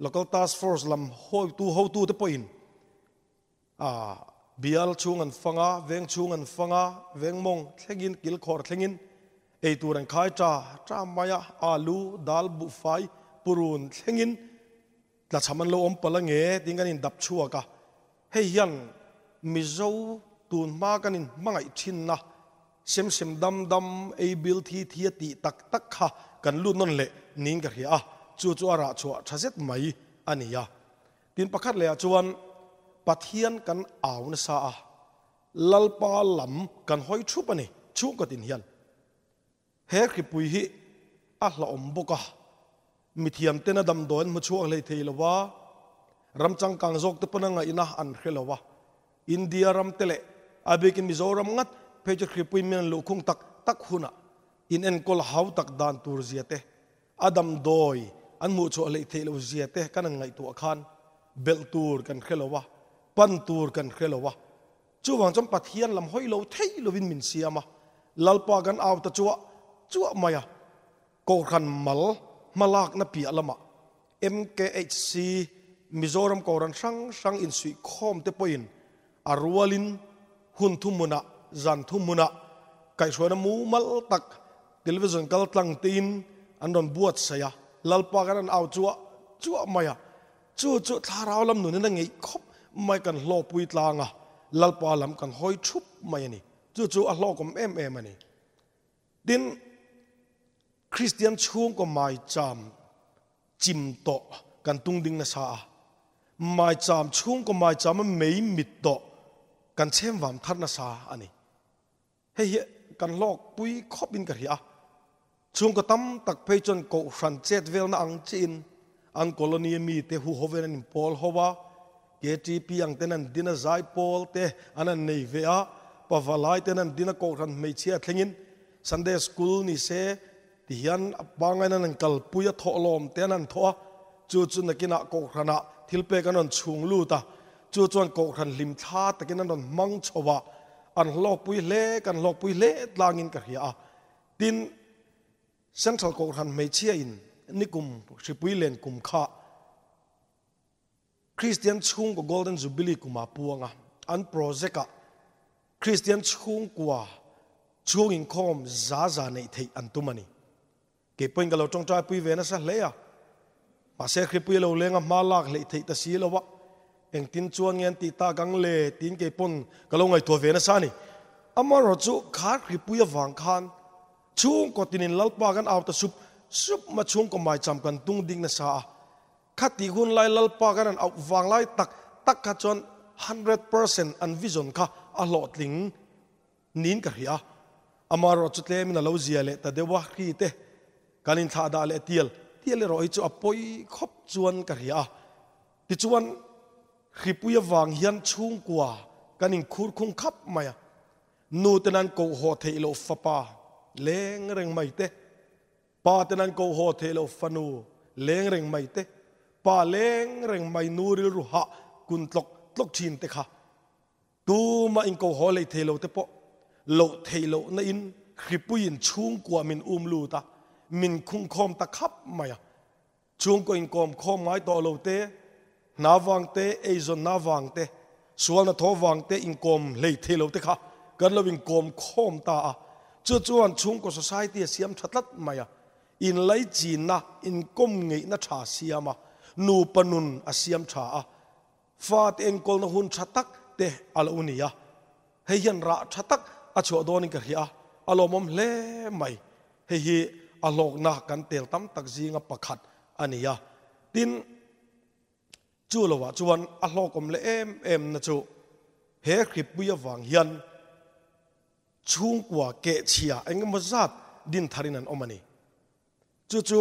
local task force lam ho t ู ho tu ปอินอ่าเบียลชูงันฟัง n g a veng chung งอ f a n ง a veng m ิ n g thlengin kil khor t h ไอตัวนังนขายจ้าจ้ามายาอาลูดาลบุฟายปุรุนเฮงินลัชมันโลอมปลังเงติงกันินดับชัวกะเฮียันมิโซตูนมากันินมังไอชินนะเซมเซมดัมดัมไอบิลทีเทียติตักตัก่ะกันลุนนนเละนิ่งกันเฮียอ่ะจู่จู่อาระชัวชัดเซ็ตไหมอันนี้อาะตินประคัดเลยจวนปะเทียนกันเอาเนสาลลปาลำกันห้อยชุบอันนี้ชุกกันเฮียนเฮก้ปุยฮิอัลลอมบุกะมีเทียมเตนดำดอนมาช่วเลยเทลวะรำจังกังจกตปนังอินะอันเขลวะอินเดียรำเตเลอาเบกินมิโซรำงัดเพจขี้ปุยมีนลูกคงตักตักหุนะอินเอ็นกอลฮาวตักดานตูรเซียเตอดัมดอยอันมูช่วเลยเทลวเซียเตกันไงตัวขันเบลตูร์กันเขลวะปันตูร์กันเขลวะจู่วังจมปัดเฮียนลำห้อยเราเทลวินมินเซียมาลลปากันเอาตะจัวจั่วมายาโกรันมัลมาลากนับปีอลมา MKHC มิโซรัมโกรันสังสังอินสุยคอมเตปอินอารววลินหุ่นทุมุนะจันทุมุนะไก่ชวนมูมัลตักทีวิส่นกัลตังตีนอันนนบวชเสียลลปากันเอาจั่วจั่วมายจู่จู่ทาราลำหนุนนั่งไงคบไม่กันหลปุยตลางอ่ะลลปาลำกันหอยชุบไม่นี่จู่จู่อัลลอฮ์ก็เอ็มเอ็มนี่ดินคริสเตียนช่วงก็ไม่จามจิมโตกันตุงดิงนะสาไม่จามช่วงก็ไม่จามมันไม่มิดโตกันเชื่อมวามทัดนะสาอันนี้เฮ้ยกันลอกปุ้ยขอบินกันเหรอช่วงก็ตั้มตักไปจนกูฟรันเจตเวลนอังจีนอังกอลนีมีเตหูฮเวนิมพอลฮวาเกตีพีอังเตนันดินาไซพอลเตอันนั้นในเวียปะวาไลเตนันดินากูรันไม่เชื่อทั้งิน s ันเดย school ni se ที่ยันบางไงนั่นกลปุยทอลมเตนั่นทัวจูจุนักินักกอขณะทิลเปกันนั่นชงลูตาจู่จวนกขันลิมชาตกินนั่นมังชวะอันหลอกปุยเล็กันหลอกปุยเล็กลางินกระเหียดินเซนทรัลกขันไม่เชื่ออินนี่กุมสิปุยเล่นกุมข้าคริสเตียนชงกับโกลเด้นจูบิลี่กุมาปวงอ่ะอันโปรเจกต์คริสเตียนชงกว่าช่วงอินคอมซาซาในเทอันตุมานีเก็บเงินกัเราจงใจปุยเวนัสเลยอ่ะภาษาคริปุยเราเลงมาลากเลยถิตสีเราววะเองทิ้งชวนเงินติตากังเลยทิ้งเก็บเงินกับเราไงตัวเวนัสานี่อามารจุขาคริปุยวังคันช่วงก็ตินินลับปากันเอาตะสุบสุบมาช่วงก็ไม่จำกันตุงดิ้งนะสาขัดที่หุ่นไล่ลับปากันเอาวางไล่ตักตักขัดจน100% d r d p e r c e n อันวิจนค่ะอัลลอฮ์ลิงนินกระเหียอามารจุเลตมินเราเจียเลแต่เดี๋ยววะคิดเถอะกันทาดาเลเตียลเตียลรอยจูอปอยขบจวนกะเรียติจวนขิปุยวางเฮียนชุงกว่ากันินคูรคุงขับมานูตนันโกโหเทโลฟปาเลงเร่งไม่เตปาตนันโกโหเทโลฟนูเลงเร่งไม่เตปาเลงเร่งไม่นูริรุหะกุนตลกตลกชินเตค่ะตูมาอิงโกโหเลยเทโลเตปโลเทโลนอินขีิปุยินชุงกว่ามินอุมลูตามินคุงคมตะคับมาชชวงก่อนคมคมไม่ต่อโลเตนาวังเตเอจนนาวังเตส่วนนทวังเตอินคมเลยเทโลเตค่ะกันเราอินคมคมตาจจวนช่วงก็สังี่เสียมชัดลัดมาอินไลจีนะอินกมเงยนะชาเสียมานูปนุนอาเสียมชาฟาดเองกอลนหุนชัตักเตะอัลอุนียาเฮียนระชัตักอชวดอนิกเฮียอารมณ์เล่ไม่เฮีย a lok na kan tel tam tak zinga pakhat ania tin chu lowa chuan a hlokom le em em na chu he khrip buya wang hian chung kwa ke chia engemaw zat din tharin an omani chu chu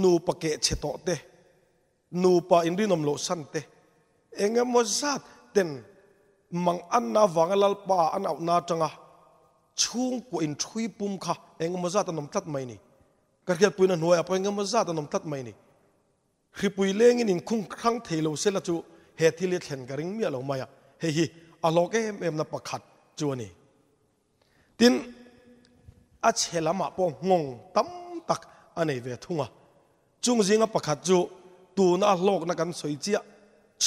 nu pa ke cheto te nu pa indrinom lo san te engemaw zat ten mang an na wangalal pa an au na changa chung ko in thui pum kha engemaw zat anom tlat mai ni กระเกียดปุยนันหัวอะไรเงี้ยมันจะตันมตัดไม่นี่คือปุยเลี้ยงนี่คุ้งครั้งเที่ยวเสรแล้วจูเหตุที่เลทเห็นกระริงมีอะไราไม่อ่ะเฮ้ยอลโลแกมเอ็มนับประคัดจวนี่ตินอาจเฉลามาปองงงตั้มตักอันนี้เวทุงอ่ะจุงจิงอ่ะประคัดจูตูน่าโลกนักการสวยเจีย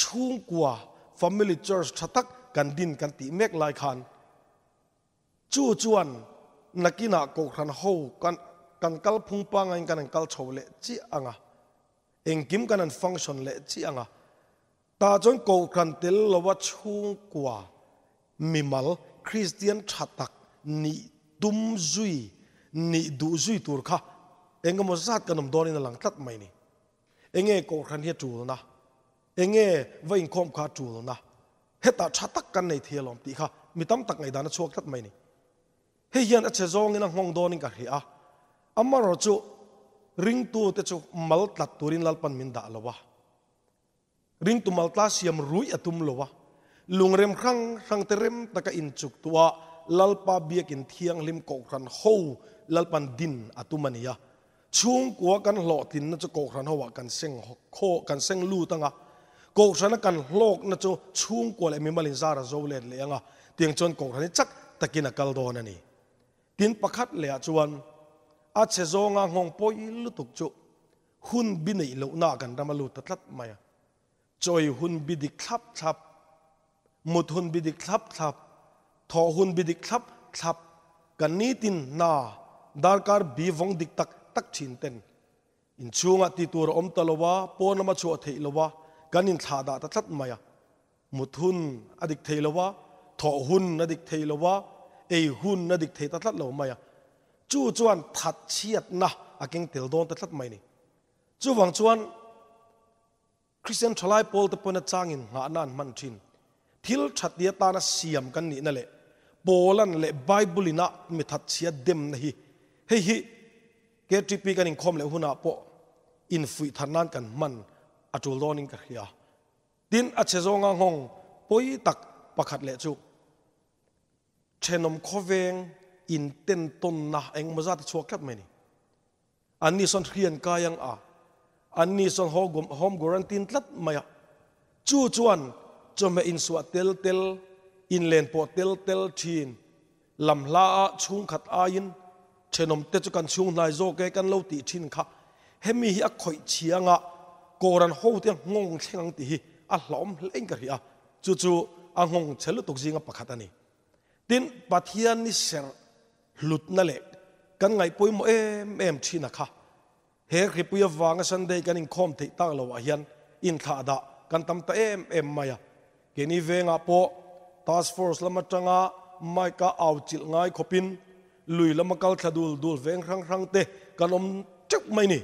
ช่วงกว่า f a มิลี่ h u r c h ชัดตักกันดินกันตีเมกลายคันจู่จวนนักกีฬากครันโฮกันกันกัลพุงปังอันกันกัลชาวเลจีององะเองกิมกันฟังชันเลจีององะตาจนโกกันเตลลวัชุงกว่ามิมลคริสเตียนชาตักนิดุมจุยนิดูจุยตัวค้าเองก็มุสซาดกันนมดอนในหลังตัดไม่นี่เองก็โกกันเฮจูนะเองวิ่งคอม้าจูนะเฮตัดชาตักกันในเทียลอมตีค่ะมีตั้มตักในดานชัวตัดไม่นี่เฮียนอัจฉริยะงั้นห้องดอนนกันเรียอมรจุริงตัวเตจุมัลตัดตัวรินลัลปันมินดาลวะริงตุมัลตัสยามรุยอตุมลวะลุงเริมครั้งครั้งเตริมตะกินจุกตัวลัลปาเบียกินเทียงลิมกอกรันโฮลัลปันดินอตุมันยะช่วงกวัวกันหล่อตินนะจุกอกรันหัวกันเซ็งโคกันเซ็งลู่ตั้งอะกอกรันกันโลกนะจุช่วงกว่าเลยมีมาลินซาระโจเลนเลยงอะเตียงจนกอกรันจักตะกินอะกัลโดนันนี่ทินประคัตเลยอะจวนอาเชโซงางงปอยลุตุกจุหุ่นบินอีลนากันรามาลุตัดลัดมาจอยหุ่นบิดิคลับคลับมุดหุ่นบิดิคลับคลับทอหุ่นบิดิคลับคลับกันนี้ตินนาดาร์การบีวงดิกตักตักชินเต็นอินชูวงติตัวอมตลวะปอนมาชัวเทลวะกันนินชาดาตัดลัดมามุดหุ่นอดิกเทลวะทอหุ่นอดิกเทลวะเอหุ่นอดิกเทตัดลัดเลวมาจู่จวนถัดเชียดนะอากิงติลโดนแต่ทัดไม่นี่จู่วังจวนคริสเตียนทลายโอลตะปนจางินหานานมันชินทิลชัดเดียตานะเสียมกันนี่นั่นแหละโบลันเละไบเบิลนะมิทัดเชียดเดมนะฮีเฮ้ีเกติปีกันอินคอมเลหุนาปออินฟุยทันนันกันมันอาจูโดนิงกันเฮียดินอาจชโซงางงปุยตักประคัดเลจูเชนมโคเวง intent ton na eng mazat chuak lap meni anni son hrian kayang a anni son hogum home guarantee tlat maya chu chuan chome in suwa tel tel in len po tel tel thin lam la a chung khat a in chenom te chu kan chung nai zo ke kan lo ti thin kha hemi hi a khoi chianga koran ho te ngong thleng ti hi a hlom leng ka ri a chu chu a ngong chelu tok jinga pakhat ani tin pathian ni ser หลุดนั่นแหละกันไงปุ้ยโมเอ็มเอ็มชีนักฮะเฮกิปุยวางสันเดย์กันอินคอมติตั้งเราเฮียนอินท่าดะกันตั้มตาเอ็มเอ็มมายะเกนี่เวงอ่ะปอทัสฟอร์สละมัดจังอ่ะไม่ก็เอาจิตง่ายขบินลุยละมักลขดูลดูลเวงครั้งครั้งเตะกันอมจักไม่นี่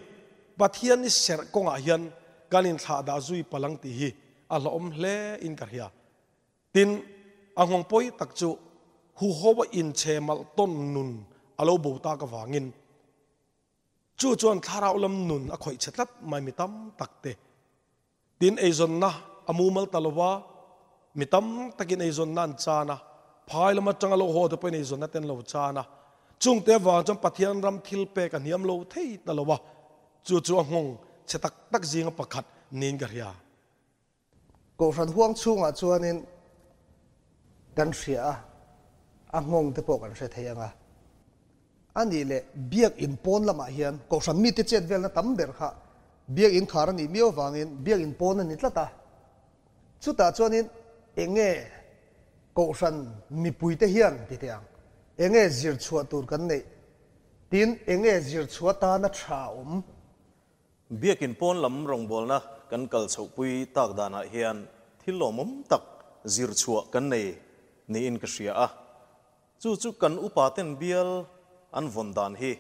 บัดเฮียนนี่เสรกงอ่ะเฮียนกันอินท่าดะซุยพลังตีฮีอัลลอฮ์อมเล่อินกันเฮียตินอ่างหงปุยตักจุฮูฮอบอินเชมาลต้นนุนอโลบูตากวางินจู่จวนทาราอุลมนุนอคอยชัดลัดไม่มีตั้มตักเตะดินเอจอนนะอามูมัลตะลวะมีตั้มตักินเอจอนนั่นจานะพายละมาจังโลโหดไปในจอนนั่นเต็นโลจานะจุงเตวางจังปัทยนรำทิลเปกันเฮียมโลเทยตะลวะจู่จวนหงชะตักตักจีงประคัดนินกระยาีกูฟันห่วงช่วงอ่ะจวนนี้กันเสีย a ngong te pawh kan hre thei anga ani le biak in pon lama hian ko san mi te chet vel na tam der kha biak in khar ani miêu in biak in pon ani tlata chuta chuanin enge ko san mi pui te hian ti tiang enge zir chua tur kan nei tin enge zir chua ta na tha um biak in pon lam rong bol na kan kal chho pui tak dana hian thilomum tak zir chua kan nei ni in ka ria a chu chu kan upa ten bial an von dan hi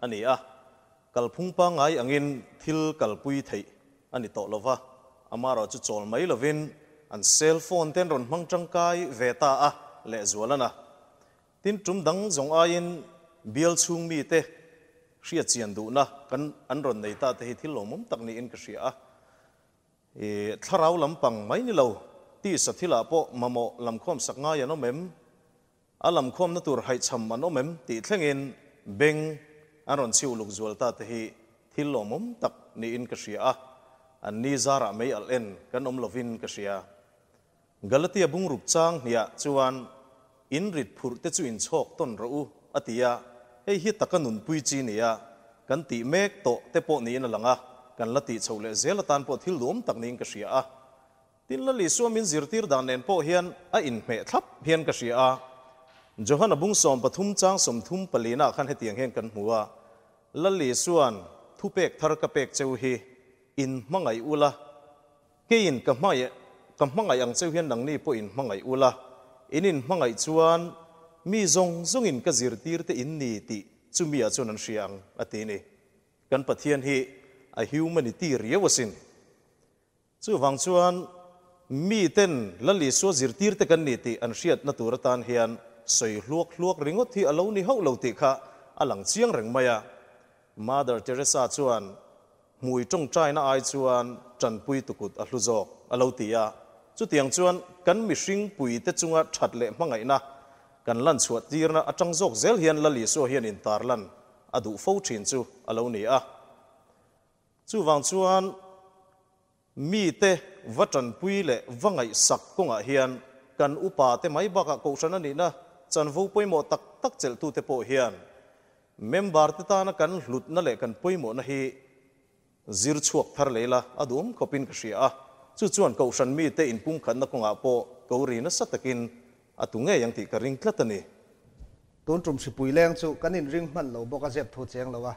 ani a kal phung pa ngai angin thil kal pui thei ani to lova amaro chu chol mai lovin an cell phone ten ron mang tang kai veta a le zualana tin tum dang zong a in bial chung mi te ria chian du na kan an ron nei ta te hi thil lomum tak ni in ka ria a e tharau lampang mai ni lo ti sathila po mamo lamkhom sak nga ya no mem อาลัมควมนัตุรไฮชัมมันอมอมตีทั้งเงินเบงอารอนซิวลุกจวลตาทตฮีทิลลมมตักนี่อินกษียาอันนี้ซาระไม่อลเอ็นกันอมลวินกษียากลตียบุงรุกจังเนี่ยจวนอินริดพูดเตจุอินชกต้นรู้อติยาเฮ้ยฮิตะกันนุนปุยจีเนี่ยกันตีเมกโตเตโปนี้นั่นละงะกันละตีเลเซลตันปอทิลลมตักนิ่นกษียาติลละลิสวมินจิรติรดานเนนปอเฮียนอินเมทับเฮียนกษียาจหันบุ้งสอมปทุมจ้างสมทุมปลีนาขันเหตียงเหงกันหัวละลีส่วนทุเปกทรกเปกเจ้าฮีอินมังไงอุละเกินกับไงกับมังไงอังเจ้าเนดังนี้ปอินมังไงอุละอินินมังไงชวนมีจงจงอินกจิรตีรตตอินนีติจุมีอาจนันเชียงอตินีกันปะเทียนฮอฮิวแมนิตี้เรียวสินจู่ฟังชวนมีเต้นละลีส่วนจิรตีรตตกันนีติอันเชียดนัตุรตานเฮียน soi luộc luộc ringot thì alo ni ho lo ti kha alang à chiang reng maya à. mother teresa chuan mùi trong trai na ai chuan trần pui tu kut a à hlu zo alo ti ya chu tiang chuan kan mi hring pui te chunga that le mangai na kan lan chuat tir na atang zok zel hian la li so hian in tar lan adu fo thin chu alo ni a chu wang chuan mi te vatan pui le vangai sak kunga hian kan upa te mai baka ko thana ni na จันวูปุยโมตักตักเจลตูเตโปเฮียนเมมบาร์ติตานะกันหลุดนั่นแหละกันปุยโมนะฮีจิรชวกทาร์เลละอดุมขบินกษียจู่จวนกษันมีเตอินปุ่มขันนักงาโปกรีนัสตะกินอตุงเงยังติกริงกลัตนีตุนจุมสิปุยแรงจู่กันนินริงมันเหลาบกเจ็บทูเจงเหลาวะ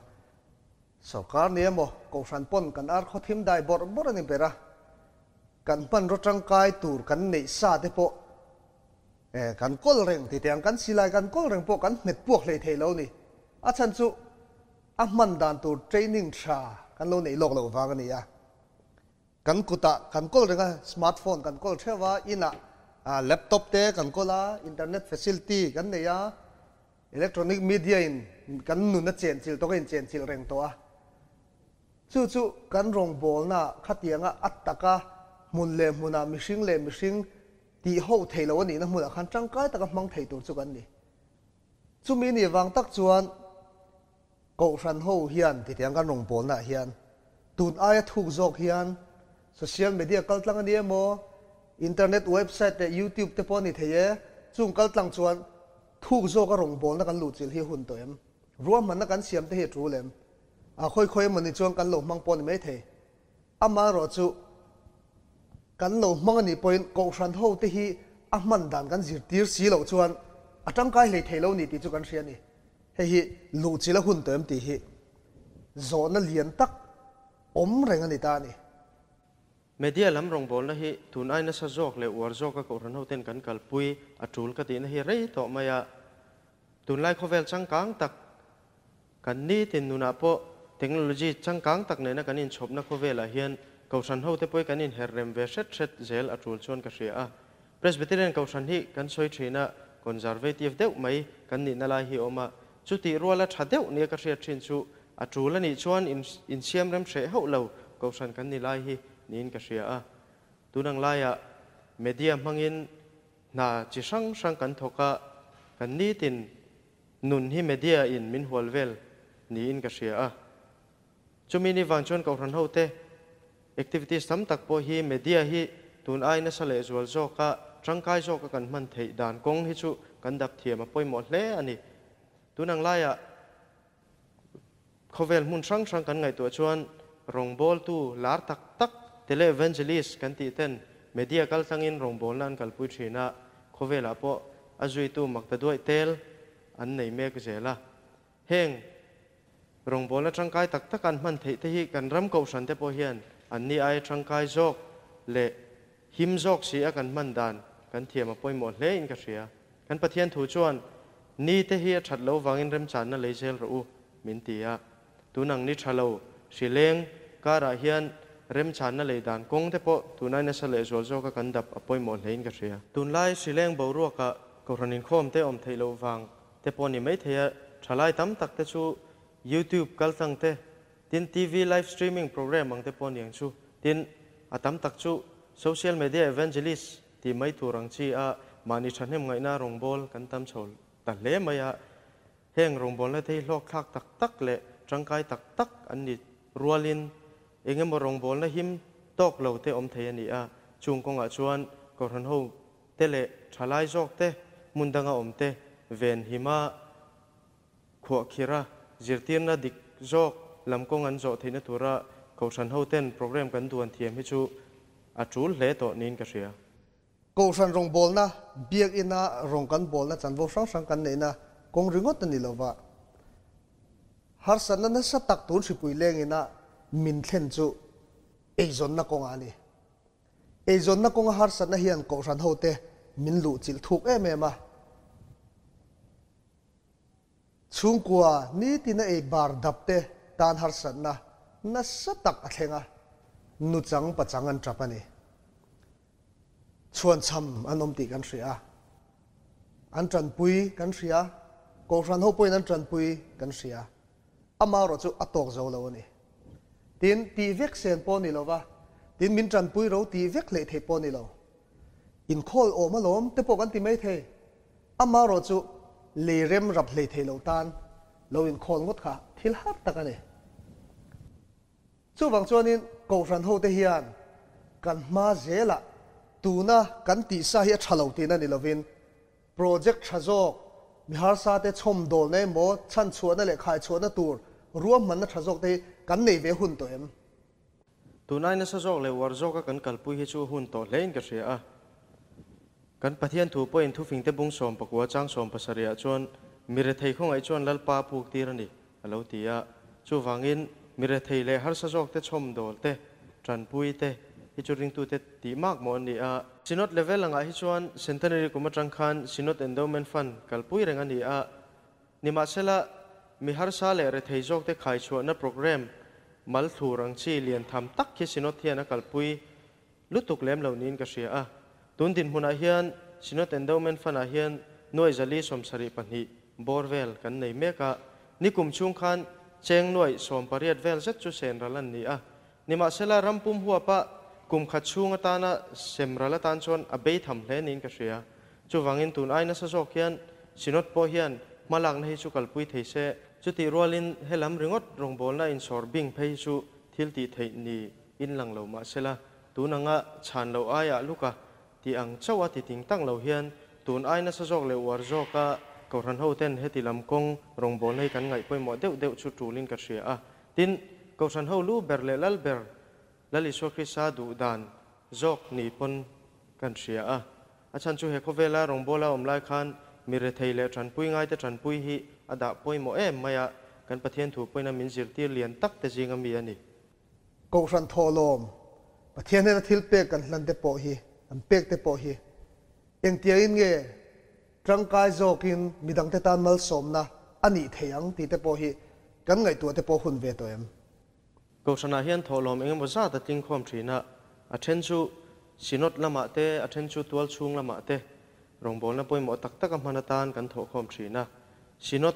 สกัดเนี่ยมกษันปนกันอาร์ขทิมได้บอร์บอร์นี่เปร่ากันปันรถจังกายตูรกันในซาเตโปเอกันกอลเร่งที่เตียงกันสีลายกันกอลเร่งพวกกันเม็ดพวกเลยเทเลนี่อาจารย์สุอามันดานตัวเทรนนิ่งชากันลรนในโลกเราฟังกันนี่อะกันกุตะกันกอลเร่งสมาร์ทโฟนกันกอลเชื่อว่าอินะอ่าแล็ปท็อปเตะกันกอลาอินเทอร์เน็ตเฟสิลิตี้กันเนี่ยอิเล็กทรอนิกส์มีเดียอินกันนุนนัเจนซิลตัวกันเจนซิลเร่งตัวจู่จู่กันรองบอลน่ะขัดยังอ่ะอัตตะกะมุนเล่มุนามิชิงเล่มิชิงตีโฮเทลวันนี้นะมูลขันจังไกตะกมังเทตัวจุกันนี่จุมีนี่วังตักจวนกูฟันโฮเฮียนที่เถียงกันลงปนละเฮียนตุนอายทุกจกเฮียนโซเชียลมีเดียกัลตังกันดี้โมอินเทอร์เน็ตเว็บไซต์เดียูทูบแต่พอนี่เทียจุงกัลตังจวนทุกโอกัหลงปนละกันหลุดจิลฮียหุ่นตัวเอ็มรวมมันนักกันเสียมตเทียรู้เลมอ่ะค่อยๆมันี่จวนกันหลงมังปนไม่เทอามาโรจู kan lo mang ani point ko hran ho te hi a man dan kan zir tir si lo chuan atang kai le thelo ni ti chu kan hriani he hi lu la hun tem ti hi zona lian tak om reng ani ta ni media lam rong bol na hi tun ai na sa jok le war jok ka ko ran ho ten kan kal pui atul ka ti na hi rei to maya tun lai kho vel chang kang tak kan ni tin na po technology chang kang tak ne na kan in chhop na kho vel a hian กาสันเขาเตปยกันนินเฮรเรมเวชเช็เจลอัตรูชวนกเสียอ่ะเพรสเบเตเรนกาสันฮีกันซอยทีน่าคอนเซอร์เวทีฟเดวไม่กันนี่นาลาฮีออกมาชุดที่รัวละชัดเดวเนี่ยกเสียทรินชูอัตรูลนี่ชวนอินเซียมเรมเสียเฮาเลวกาสันกันนี่ลายฮีนี่กเสียอ่ะตุนังลายอะเมดียมังอินน่าจิสังสังกันทกะกันนี่ตินนุนฮีเมดียอินมินฮัวเวลนี่กเสียอ่ะจุมินิวังชวนกาสันเขาเต activities tam tak po hi media hi tun aina sale zual zo ka trangkai zo ka kan man thei dan kong hi chu kan dap thiam a poi mo hle ani tunang laya khovel mun sang sang kan ngai tu chuan rong bol tu lar tak tak tele evangelist kan ti ten media kal sangin rong bol nan kal pui thina khovela po azui tu makta duai tel an nei me ka jela heng rong bol na trangkai tak tak kan man thei te hi kan ram ko san te po hian อันนี้ไอ้ทังกายจกเละหิมจกเสียกันมันดันกันเทียมมาป่วยหมดเลอินกระเสียกันประเทียนถูชวนนี่เทียชัดเลววังอินเริ่มฉันนั่นเลยเซลรู้มินตียะตูนังนี่ชัดเลวสิเลงการะเฮียนเริ่มฉันนั่นเลยดันคงเทปตูนัยนั่นเลยจวลจกกันดับป่วยหมดเลอินกระเสียตูนไล่สิเลงเบารัวกะกรณีข้อมเตอมเทเลววังเทปนี่ไม่เทียชะไล่ตั้มตักเตชูยูทูบกัลสังเต tin TV live streaming program mang te pon yang chu tin atam tak chu social media evangelist ti mai turang chi a mani thanem ngai na rong bol kan tam chol ta le maya heng rong bol na thei lok thak tak tak le trangkai tak tak an ni rualin engem rong bol na him tok lo te om thei ani a chung ko nga chuan ko ran ho te le thalai jok te mundanga om te ven hima khuakira zirtirna dik jok lam kong an zo theina ra ko san hậu ten program kan duan thiam hết chu a chul lễ tổ nin ka ria ko san rong bol na biak na rong kan bol na chẳng vô sáng sáng kan này na công rừng kong ringot ni lova har san na sa tak tur si pui leng na min thlen chu ei zon na kong ani ei zon na công kong har san na hian ko san ho te min lu chil thuk em em a chung kwa ni tina e bar dapte tan har san na na sa tak a thenga nu chang pa chang an trapani chuan cham anom ti kan ria an tran pui kan ria ko ran ho pui an tran pui kan ria ama ro chu atok zo lo ni tin ti vek sen po ni lo wa tin min tran pui ro ti vek le the po ni lo in khol o ma lom te po kan ti mai the ama ro chu le rem rap le the lo tan lo in khol ngot kha hilhar tak ani chu wang chuanin ko ran ho te hian kan ma zela tuna kan ti sa hi thalo tin ani lovin project thazok mihar sa te chom dol ne mo chan chuana le khai chuana tur ruam man na thazok te kan nei ve hun to em tunai na sazok le war zoka kan kalpu hi chu hun to lein ka ria a kan pathian thu po in thu fing te bung som pakwa chang som pasaria chon mire thei khong ai chon lalpa phuk tir ani lo tia chu wangin mire theile har sa jok te chom dol te tran pui te hi chu ring tu te ti mak mo ni a sinot level anga hi chuan centenary kuma tang khan sinot endowment fund kalpui reng ani a nima sela mi har sa le re thei jok te khai chu na program mal thu rang chi lian tham tak ki sinot hian a kalpui lutuk lem lo nin ka ria a tun din huna hian sinot endowment fund a hian noi zali somsari pahnih borvel kan nei meka นิคุมชุงคันเจงหน่วยสมปริยัดเวลเซจูเซนรัลันนี่อ่ะนิมาเซลารัมปุ่มหัวปะกุมขัดชุงตานะเซมรัลตันชนอเบย์ทำเลนินกเสียจูวังอินตุนไอนะสะจอกยนสินอดฮียนมาลังในชุกัลปุยเทเซจุติรัวลินเฮลัมริงอดรงบอล่าอินสอร์บิงเพย์จูทิลติเทนีอินหลังเหลามาเซลาตูนังะชานเหลาอายะลูกะที่อังเจ้าวาทติติงตั้งเหลาเฮียนตูนไอนะสะจอกเลวอาร์จอกะก็รันเฮาเต้นเฮติลำกงรงบอลให้กันไงไปหมดเดวเดวชุดจูลินกัเสียอ่ะตินก็รันเฮาลู่เบรเลลลเบรลลิสวคริสาดูดานจอกนีปนกันเสียอ่ะอาจารย์ชูเฮคเวลารงบอลาอมไลคันมีเรทยเลจันปุยง่ายแต่ทันปุยฮีอดาปุยหมอเอ็มมายะกันประเทศถูกปุยน้ำมินจิรตีเลียนตักแต่จริงมีอันนี้ก็รันทอลมประเทศนั้นทิลเปกกันลันเตปอฮีอันเปกเตปอฮีเองเตียงเงี้ trangkai zokin midang te tan mal somna ani theyang ti te po hi kan ngai tu te po hun ve to em ko sana hian tholom engem bo za ta ting khom thina athen chu sinot lama te athen chu tual chung lama te rongbol na poimo tak tak amhana tan kan tho khom thina sinot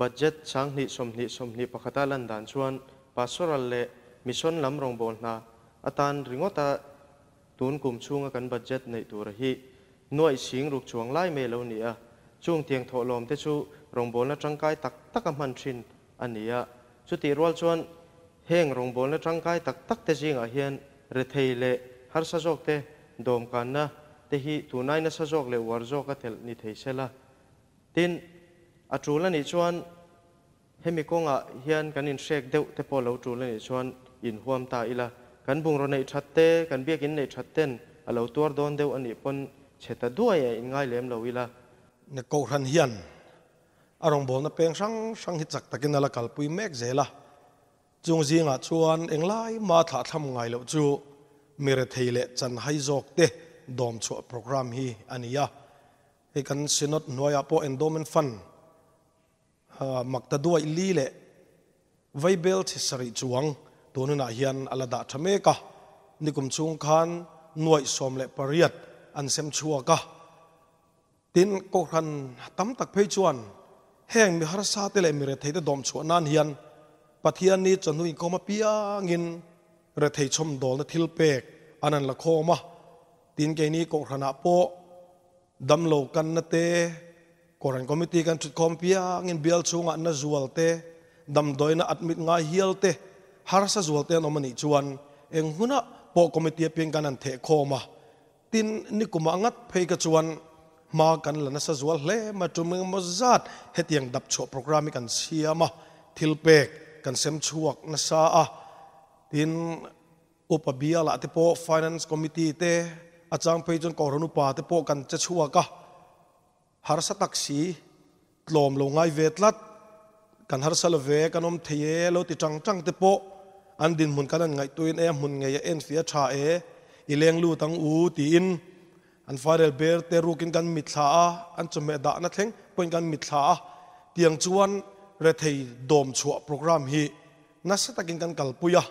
budget sang ni som ni som ni pakhata lan dan chuan pastoral le mission lam rongbol na atan ringota tun kum chunga kan budget nei tur hi น่วยชิงลูกช่วงไล่เมลเนียช่วงเตียงโถลมที่ชูโรงโบนและจังกายตักตักกมันชินอันเนียชุติรัลชวนเฮงโรงโบนและจังกายตักตักเตจิงอาเฮียนเรเทเลฮาร์ซจอกเตโดมกันนะเตฮีตูนายนะซจอกเลวอร์จอกเทลนิเทเชละตินอาจูลนิชวนเฮมิกงอาเฮียนกันอินเชกเดวเตพอลอาจูลนิชวนอินหวมตาอีละกันบุงรในชัดเตกันเบียกินในชัดเต้นอลเราตัวโดนเดวอันนี้ปนเชตด้วยอง่ายเลี้ยมเราวิละนกอรันเฮียนอารมณ์บอลนับเปียงสังสังหิจักตะกินนั่นลักัปุยเมกเจละจงจีงอ่ะชวนเองไล่มาถ้าทำไงเราจูมีเรทีเละจันให้จกเตะดอมชัวโปรแกรมฮีอันนี้ยาะไอ้กันสินดหน่วยอ่พอเอ็นโดมันฟันมักตะด้วยลีเละไวเบลที่สริจวงตัวนั้นเฮียนอลาดาทำเมกะนี่กุมชงคันหน่วยสมเละปริยัติอันเซมชัวก็ตินก็คันตั้มตักเพยชวนแห่งมีฮาร์ซาเตเลมีเรทัยเตดอมชวนนันเฮียนปัทียนนี้จนนุ่นก็มาเปียงินเรทัยชมดอลนทิลเปกอันนั้นละโคมาตินเกนี้ก็ันาโปดมโลกันนเตกรันคอมมิตี้กันชุดคอมเปียงินเบียลชงอันนั้นจวลเตดมดอยน่ะอัดมิดงาเฮียลเตฮาร์ซาจวลเตนอมันอีชวนเองหุหน้าะโปคอมมิตี้เพียงกันนันเทโคมาตินนี่กุมางัดเพยกระชวนมากันลนะสะวลเลมาจมเมืองมซาดเฮตียงดับโชโปรแกรมกันเสียมาทิลเปกกันเซมชวกนะซาอตินอุปบิยละติโปฟินแลนซ์คอมมิตีเตอาจารย์เพยจนกอรนุปาติโปกันจะชวกะฮารสตักซีกลมลงไอเวทลัดกันฮารสเลเวกันอมเทียโลติจังจังติโปอันดินมุนกันไงตัวเองมุนไงเอ็นเสียชาเออีเลี้ยงลู่ตั้งอูตีอินอันฟาเรลเบร์เตรูกินกันมิดสาอันจมเอดานัทเองปป็นกันมิดสาเตียงจวนเรทีโดมชัวโปรแกรมฮีนัสตะกินกันกัลปุยะ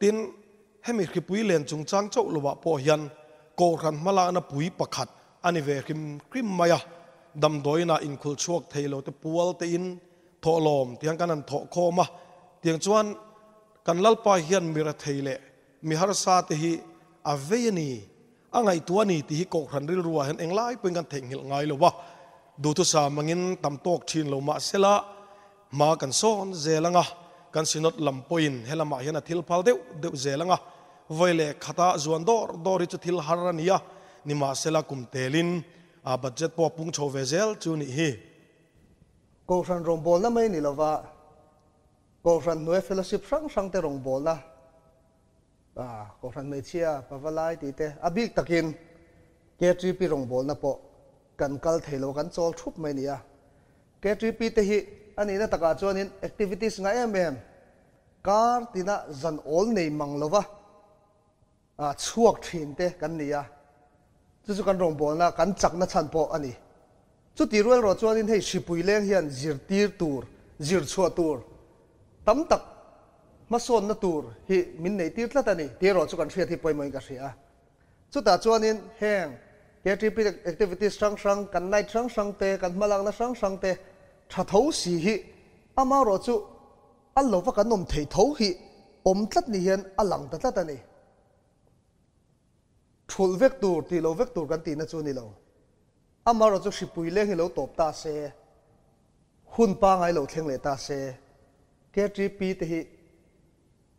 ตินให้มีคริปุยเลนจุงจางโจลวะปอยันโกรันมาลาณปุยปะขัดอันนี้เวคิมคริมมายะดัมดอยนาอินคุลชัวเทโลตะปวลเตอินทอลอมเตียงกันนันทอโคมาเตียงจวนกันลัลปาเฮียนมิรทีเลมิฮาร์ซาเตฮี a ve ni a ngai tua ni ti hi ko ran ril ruwa hen englai pun kan theng hil ngai lo wa du tu sa mangin tam tok thin lo ma sela ma kan son zelanga kan sinot lampoin helama hian a thil phal deu deu zelanga voile khata zuan dor dor hi chu thil harania ni ma sela kum telin a budget po pung cho ve zel chu ni hi ko ran rombol na mai ni lova ko ran noe fellowship sang sang te rombol na ko ran me chia pa va lai ti te a bik takin ke tri pi rong bol na po kan kal the lo kan chol thup me nia ke tri pi te hi ani na taka chon in activities nga em em kar ti na zan ol nei mang lova a chuak thin te kan มาส่วนนัตูร์ฮิมินในตีละตันนี่ที่เราจะกันเชียที่ไปมันกันเชียสุดท้ายชวนนี่แห้ง KTP activities สังสังกันไล่สังสังเตกันมาลังนะสังสังเตถ้าเท้าสีฮิอามาเราจะอันเราฟักกันนมเทเท้าฮิอมตัดนี่เห็นอันหลังตัดละตันนี่ทุลเวกตูร์ตีเราเวกตูร์กันตีนั่นชวนนี่เราอามาเราจะสิปุยเลี้ยงเราตบตาเซหุ่นป้าไงเราเข่งเลยตาเซ KTP ที่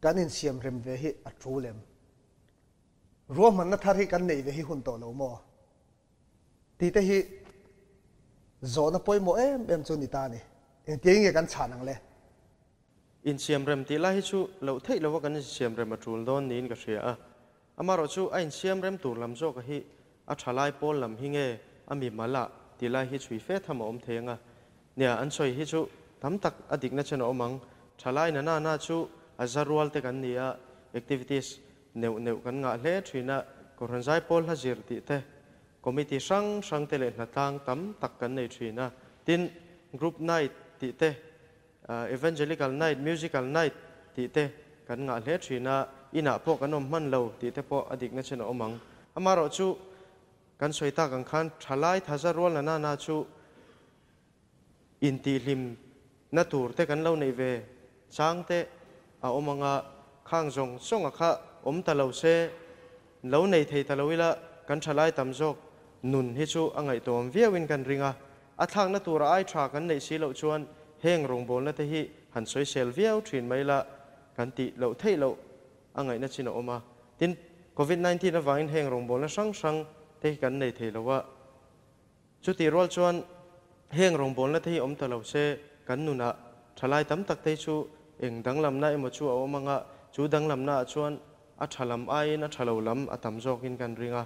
kan in xem rem về hi a thu lem ruam man nó thay cái này về ve hi hun to lo mo ti te hi zo na poi mo em em chu ni ta này, en tieng cái kan chả năng le in xem rem thì la hi chú lâu thei lâu wa kan siam rem a thul don ni in ka hria à, amaro chu a in siam rem tur lam zo ka hi a thalai pol lam hi nge ami mala ti la hi chui fe tham om thenga nia an choi hi chu tam tak adik na chen omang thalai na na na chu azarual te kan nia activities neu neu kan nga hle thina koranzai pol ha zir ti te committee sang sang te le natang tam tak kan nei thina tin group night ti te uh, evangelical night musical night ti te kan nga hle thina ina po kanom man lo ti te po adik na chen omang amaro chu kan soita kan khan thalai thazarwal na na chu in ti hlim na tur te kan lo nei ve chang te เอามังะข้างจงส่งอะค่ะอมตะเลวเซเลวในไทตะเลวิละกันชลาลตำจกนุนฮิชูอังไงตัวเวียวินกันริงะอัทางนัตัวร้ายทรากันในสีเลวชวนเฮงรงบอนัทฮิหันสวยเซลเวียวทรินไม่ละกันติเลวเทยเลวอังไงนัชินอมาทินโควิด -19 นะวางเฮงรงบอลนะสังสังเทกันในเทเลวะชุติรอลชวนเฮงรงบอนัทฮิอมตะเลวเซกันนุนะชลายตำตักเตชู eng dang lam na emo chu a awm anga chu dang lam na chuan a thalam a in a thalo lam a tam zawk in kan ringa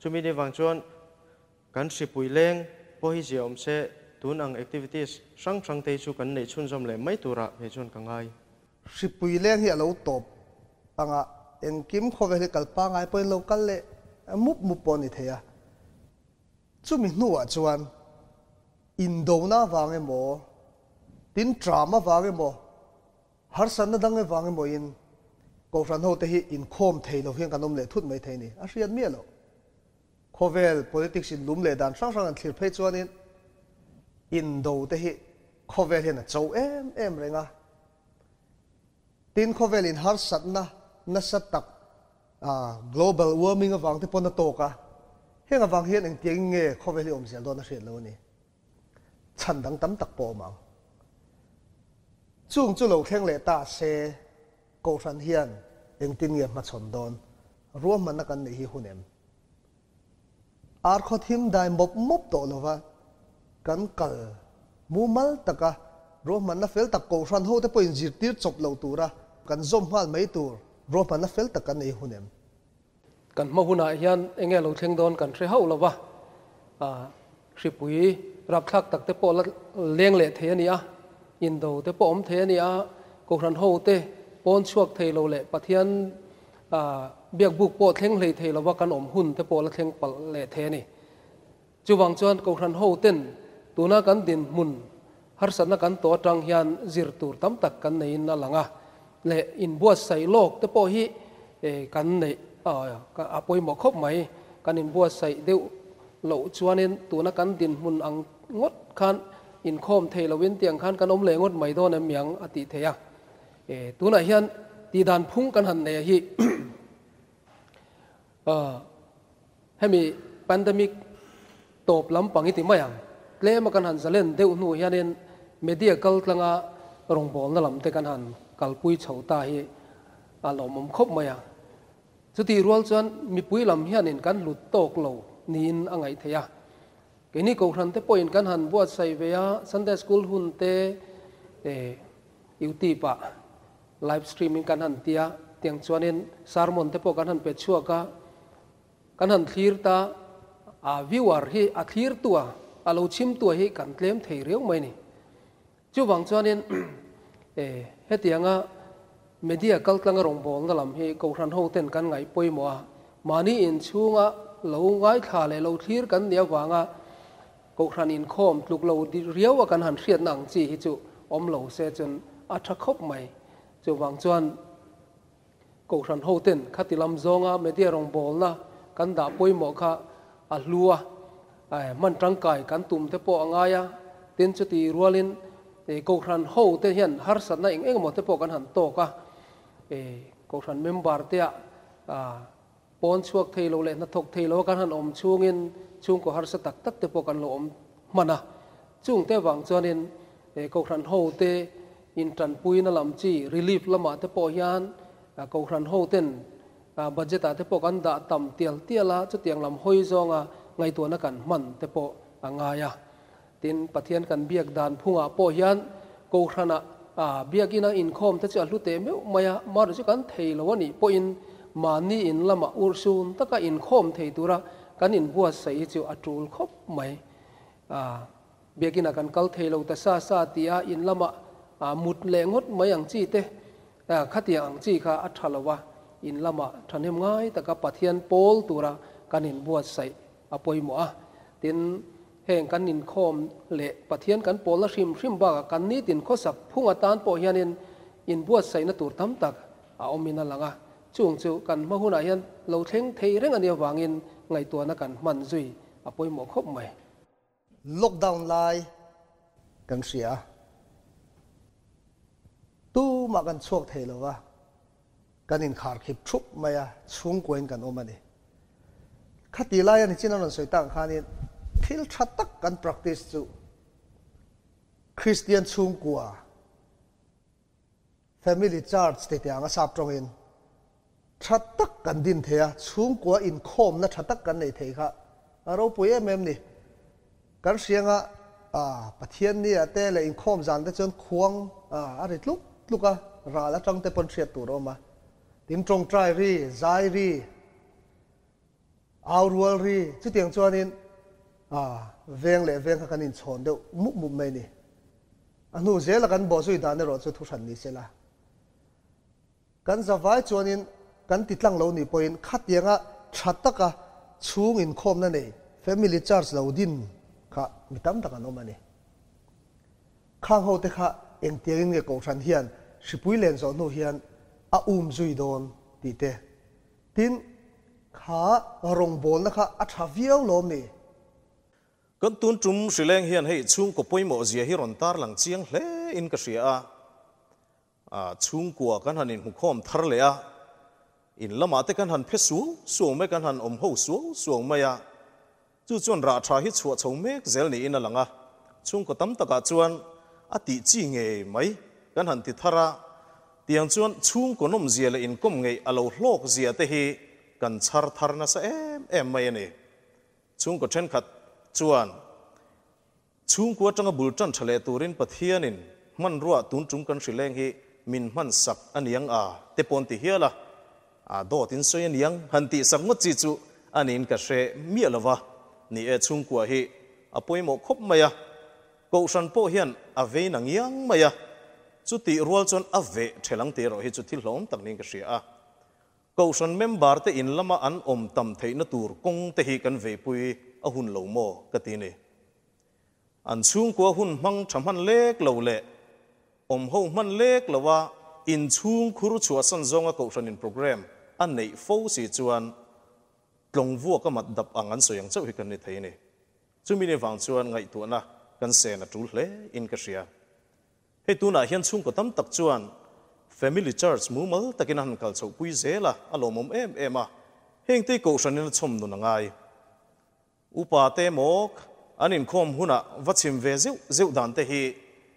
chumi de wang chuan kan ripui leng po hi ziawm se tun ang activities sang sang te chu kan nei chun zom le mai tura ah he chun kangai ripui leng hi alo top anga eng kim khove hi kalpa ngai poi local le mup mup pon i theya chumi nuwa ah chuan indona wange mo tin drama wange mo ฮาร์สันนั่งดังเงี้ยฟังเง้ยโมยินกอฟรานโฮเตฮีอินคอมเทย์ลูกเฮงกันนุ่มเล่ทุ่นไม่เทย์นี่อาชีพมีอะไรโคเวล politics นุ่มเล่ดันช่างช่างกันที่เพื่อจวันนี่อินโดเตฮีโคเวลเห็นนะโจเอ็มเอ็มเริงอ่ะตินโคเวลอินฮาร์สันนะนั่นสัตักอ่า global warming ฟังที่ปนตัวก้าเฮงฟังเห็นเองเจ๋งเงี้ยโคเวลอิมเสียดอนอาชีพเลยวันนี่ฉันดังตั้มตักปอมังจุงจุูกเข่งเลตาเซโกฟันเฮียนเองตินเงียบมาชนดอนร่วมมันนักกันในฮิฮุนเอ็มอาร์คอทิมได้มบมบโตลวะกันกลมูมัลตะกะร่วมมันนักเฟลตะโกฟันโฮแต่เป็นจิตติจบเลวตัวระกันจอมพัลไม่ตัวร่วมมันนักเฟลตะกันในฮิฮุนเอ็มกันมาหุนายยันเองเราเข่งดอนกันเชี่อเลาลวะอ่าสิปุยรับทักตักเตปอลเลี้ยงเละเทียนี่อ่ะยินโดแต่ปอมเทนี่อะกครันโฮเตปอนชวกเทโลเละปะเทียนเบียกบุกโปเทงเลยเทลว่ากันอมหุ่นแต่ปอละเทงปะเลเทนี่จู่วังจวนกครันโฮเต้นตัวนักันดินมุนฮาร์สันนักันตัวจังยันจิรตูรตั้มตักกันในนั่นละงะเละอินบัวใส่โลกแต่ปอฮีกันในอ่าอปวยหมอกคบไหมกันอินบัวใส่เดียวหล่จวนินตัวนักันดินมุนอังงดคันอินคมเทลวินเตียงขันกันอมเลงดไม่โดนเมียงอติเทียเอตัวไหนยันตีดันพุ่งกันหันเนี่ยฮีเออให้มีปันตมิกตบล้ำปังอิติมายังเลมกันหันเซเลนเดือนหนูยันเนมีเดียกลังอารงบอลนั่ลำเตกันหันกัลปุยเฉาตาฮีอารมณ์มคบมายังสุดที่รัวจนมีปุยลำยันเห็นกันหลุดตกโลนินอ่างไงเทียกนี่กูรันเตปอยกันหันบวชใส่เวียสันเดสกูลหุ่นเตเอยูตีปะไลฟ์สตรีมิ่งกันหันเตียเตียงชวนินสาร์มอนเตปอกันหันเปดชัวกะกันหันทีร์ตาอาวิวาร์เฮอทีร์ตัวอาลูชิมตัวฮีกันเคลมเทียร์เร็วไหมนี่จู่วังชวนินเอเฮตียงะเมดียกัลตังกรงบอลนั่นลำเีกูรันโฮเทนกันไงปอยมัวมานี่อินชูงะเหลวไงขาเลยเราทีร์กันเดียวกว่างะกครันอินคมลุกเราดเรียวกันหันเรียดหนังจีฮิจูอมเหลาเสจนอัตรคบใหม่จูวังจวนกครันโฮเตนขัติลำซองอาเมเดียรองบอลนะกันดาป่วยหมอค่ะอัลลัวไอ้มันรัางกายกันตุ่มเทปอง่ายเต้นจุตีรัวลินอกครันโฮเตนเห็นฮาร์สันนั่งเองหมดเทปกันหันโตก่ะอกครันเมมบาร์เตียปอนชวกเทโลเลนทกเทโลกันหันอมชู่งินช่วงก็หสตักตัดเตปกันลมมันนะช่วงเทวังจวนินเอกรันโฮเตอินทรันปุยนลำจีรีลีฟละมาเตปอยานเอกรันโฮเตนบัจจตาเตปกันดาตำเตียลเตียละจุดเตียงลำห้อยจงอ่ะไงตัวนักันมันเตปอางายะตินปะเทียนกันเบียกดานพุงอ่ะปอยานกรันอ่ะเบียกิน่ะอินคอมเัจัลลุเตมิมายะมาดรุจกันเทลวันีปอินมานีอินละมาอุรซุนตะกันอินคอมเทตุระกันอินบัวใส่จิวอัตุลคบไหมเบียกินกันกัลเทโลตัสซาซาติอาอินละมะมุดแรงงดไม่ย่างจีเตขัดย่างจีข่ะอัทลวะอินละมาทันเหง่ายแต่กับปัทยันโปลตัวะกันอินบัวใส่อภัยหม้อตินแห่งกันอินคอมเละปัทยันกันโปลละชิมชิมบ้ากันนี้ตินข้อสับพุงอัตานโปยันอินอินบัวใส่นตุวทัมตักอาอมินลังะช่วงจิวกันมะหุนายันเราเช่งเทเรื่องอันเดียววางอินงตัวนักการมันจุยอปอยหมอคบไหมล็อกดาวน์ไลน์กันเสีย ตู้มากันช่วงเทลวะกันอินขาดคิบชุบไม่อะช่วงกวนกันอมันนี่ขัดตีไล่นี่จีนนั่นสวยต่างขานี่ทีลชัดตักกันปฏิ c t i c e คริสเตียนช่วงกวาแฟมิลี่จาร์ดสติดอย่างกัสับตรงเองชัดตักกันดินเทียสูงกว่าอินคอมนะชัดตักกันในเทียค่ะเราปุยเอ็มเอ็มนี่กันเสียงอ่ะอ่าปะเทียนนี่แต่เลยอินคอมจานแต่จนควงอ่าอะไรลุกลุกอ่ะราละจังแต่ปนเสียตัวเรามาติมตรงใจรีใจรีเอารัวรีจุดเตียงจวนนี่อ่าเวงเลยเวงกันอินชนเดียวมุกมุกไม่นี่อันนู้นเสียละกันบ่สุดด้านเนี่ยเราจะทุกชันนี่เสียละกันสบายจวนนี่ kan titlang lo ni point khat yanga thataka chung in khom na nei family charge lo din kha mitam taka no mani khang ho te kha eng tiang nge ko than hian sipui len zo no hian a um zui don ti te tin kha rong bol na kha a thaviau lom ni kan tun tum sri leng hian hei chung ko poimo zia hi ron tar lang chiang hle in ka sia a chung kwa kan hanin hukhom thar le a อินละมาเตกันหันเพสูสวงไม่กันหันอมหูสูงสวงไม่ยาจู่จวนราชาฮิตสวชงเมกเซลนี่อินละงะช่วงก็ตั้มตะกาจวนอติจีเงยไม่กันหันติทาระเตียงจวนช่วงก็นมเจลอินก้มเงยอโลโลกเจียเตฮีกันชาร์ทาร์นัสเอ็มเอ็มไม่เนี่ยช่วงก็เช่นขัดจวนช่วงก็จังบุลจันทะเลตูรินปะเทียนินมันรัวตุนจุงกันสิเลงฮีมินมันสักอันยังอาเตปนติเฮียละ à đồ tin suy niang hành tị sáng ngất chỉ chú anh em cả sẽ mía là vợ ni ở chung của hi à bôi một khóc mày à cậu săn po hiện à về nàng yeng mày à chú tị ruột chọn à về thế lăng tị rồi hi chú thiên lom tặng niang cả sẽ à cậu mềm member te in lama an om tam thấy nó tour công te hi cần về bôi à hun lâu mò cái tị này an chung của hun mang trăm han lek lâu lệ om hậu man lek là wa in chung khuru chua san zonga à, cậu săn in program anh này phố sĩ chuan lòng vua có mặt đập ăn ăn sôi yang châu thì cần thấy này chúng mình vàng chuan ngày tuần à, na cần xe là trú lễ in cái gì à. hệ tuần na à, hiện chung có tâm tập chuan family church mu kinh hành han kal chau pui là alo mom em em a heng te ko shan na chom nu ngai upa te mok em khom huna vachim ve zeu zeu dan te hi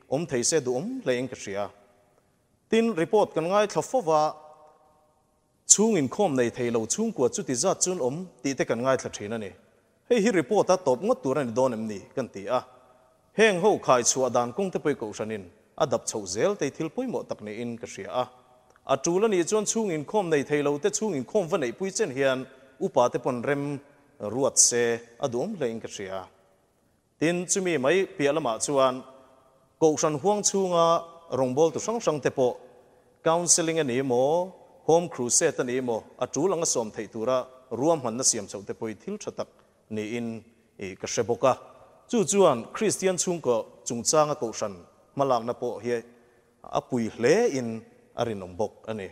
ông thei se du lấy in ka ria tin report kan ngai thlofowa ช่วงอินคมในเทโลช่วงกว่าจุดที่จะดจุนอมตีแต่กันง่ายสักทีนั่นเองให้ฮิริพอตัดตบงดตัวนั้นโดนอันนี้กันตีอ่ะแห่งหูขายชัวดานกงเทปไปกศลนินอัดับเฉาเซลแต่ทิลปุยหมดตักนี้อินกษีอ่ะอัจูลนี่จวนชุ่งอินคมในเทโลแต่ช่วงอินคมวันไหนปุ่ยเจนเฮียนอุปาเิปนเรมรวดเซอัดอมเลยอินกษีอ่ะทินจุมีไม่เปียละมาชวนกุศลห่วงช่วงอ่ะรงบอลตุสังสังเทปโอ counseling อันนี้โมฮมครูเซตันีโมอาจูหลังสมไทตัวระรวมหันนเสียมสักเดปุยทิลชะตักนี่อินเอกเสบกะจู่จวนคริสเตียนซุงก็จุงจ้างกุศลมาลังนโปเฮอปุยเลอินอรินงบกอันนี้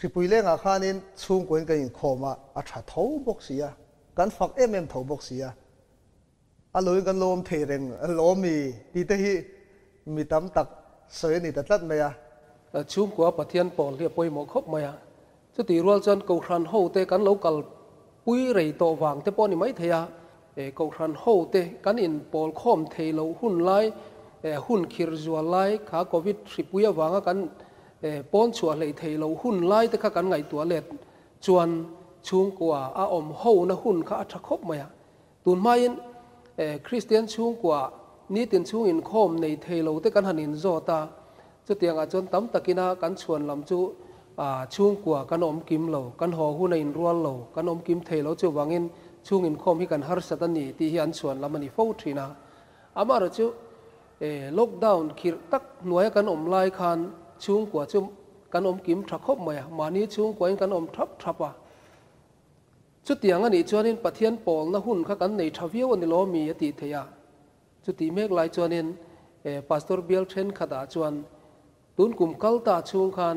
สิปุยเลงอาคารนี้ซุงกวนกันโคมาอาชาทบกเสียกันฝักเอ็มเอ็มทบกเสียอาลุยกันลมเทเริงลมมีดีแต่ฮีมีตั้มตักเสยนี่แต่ตัดไม่อะชุมกว่าปะเทียนปอลเรียบไปหมอกคบมาสติรัวจนนกาครันโฮเตกันเลากัลปุยไรตววางเตปอนี่ไม่เทียเกาครันโฮเตกันอินปอลคอมเทเลาหุ่นไลหุ่นคิรจัวไลขาโควิดสิบปุยวางกันปอนชัวเลยเทเลาหุ่นไลแต่ขากันไงตัวเล็ดชวนชุมกว่าอาอมโฮนะหุ่นขาทักคบมาตุนไม่คริสเตียนชุมกว่านี่ตินชุมอินคอมในเทเลาเตกันหันอินจอตา chú chu tiang a à, chon tam takina kan chuan làm chú à chuông của căn ôm kim lầu căn hồ hu này rual lầu căn ôm kim thầy lầu chu in chuông in khom hi kan har satan anh ti hi an chuan lamani fo thina ama à, ro chu e lockdown khi tak nuai kan om lai khan chuông của chú kan om kim thra khop à, mà ní chuông của in kan om thap thapa chu tiang ani chuan in pathian pol na hun kha này nei thaviu ani lo mi ati theya chu ti mek lai chuan in pastor biel then khada chuan ตุนกลุ่มกัลตาช่วงคัน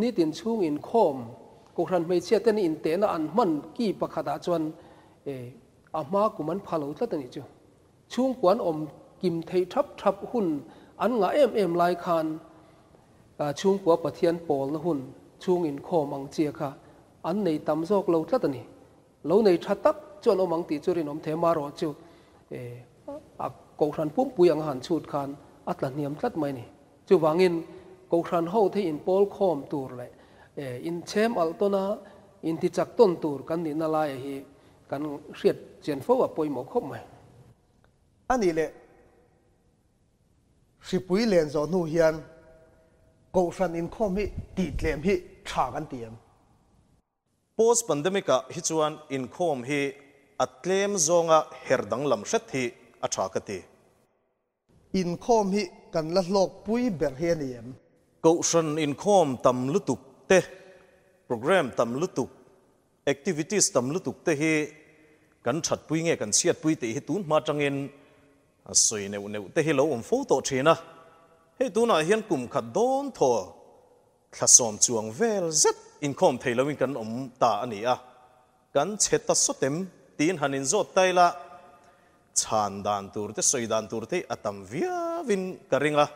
นี่ตินช่วงอินคมกุครันไม่เชื่อแต่นี่อินเตนอันมันกี่ประคดาจวนเอออามากุมันพาลุตัดนี่จูช่วงกวนอมกิมไทยทับทับหุ่นอันงาเอ็มเอ็มลายคันช่วงกัวปะเทียนโปลหุ่นช่วงอินคมังเจียค่ะอันในตำโซกเราทัดนี่เราในทัดตักจวนอมังติจุรินอมเทมารอจูเอออักุครันพุ่มปุยังหันชูดคันอัตลาเนียมทัดไม่นี่จูวางอิน ko thran hậu the in pol khom tour le e, in chem al tona in ti chak ton tur kan ni na lai hi kan riat chen fo wa poi mo Anh mai ani le sipui len zo nu hian ko thran in khom hi ti tlem hi tha kan tiệm. post pandemic a hi chuan in khom hi atlem zonga herdang lam hret hi atha ka ti in khom hi kan la hlok pui ber hian yem câu sân in khom tầm lúc tục tê program tầm lúc tục activities tầm lúc tục tê hi cần chặt bùi nghe cần siết bùi tê hi tún mà chẳng in soi neu neu tê hi lâu ông phô tổ chế na hi tún à hiền cùng khát đón thọ khát xóm chuồng vel rất in khom thầy lâu à. in cần ông ta anh ấy à cần chết ta số tem tin hắn in zot tay là, la chan dan tur te soi dan tur te atam via vin karinga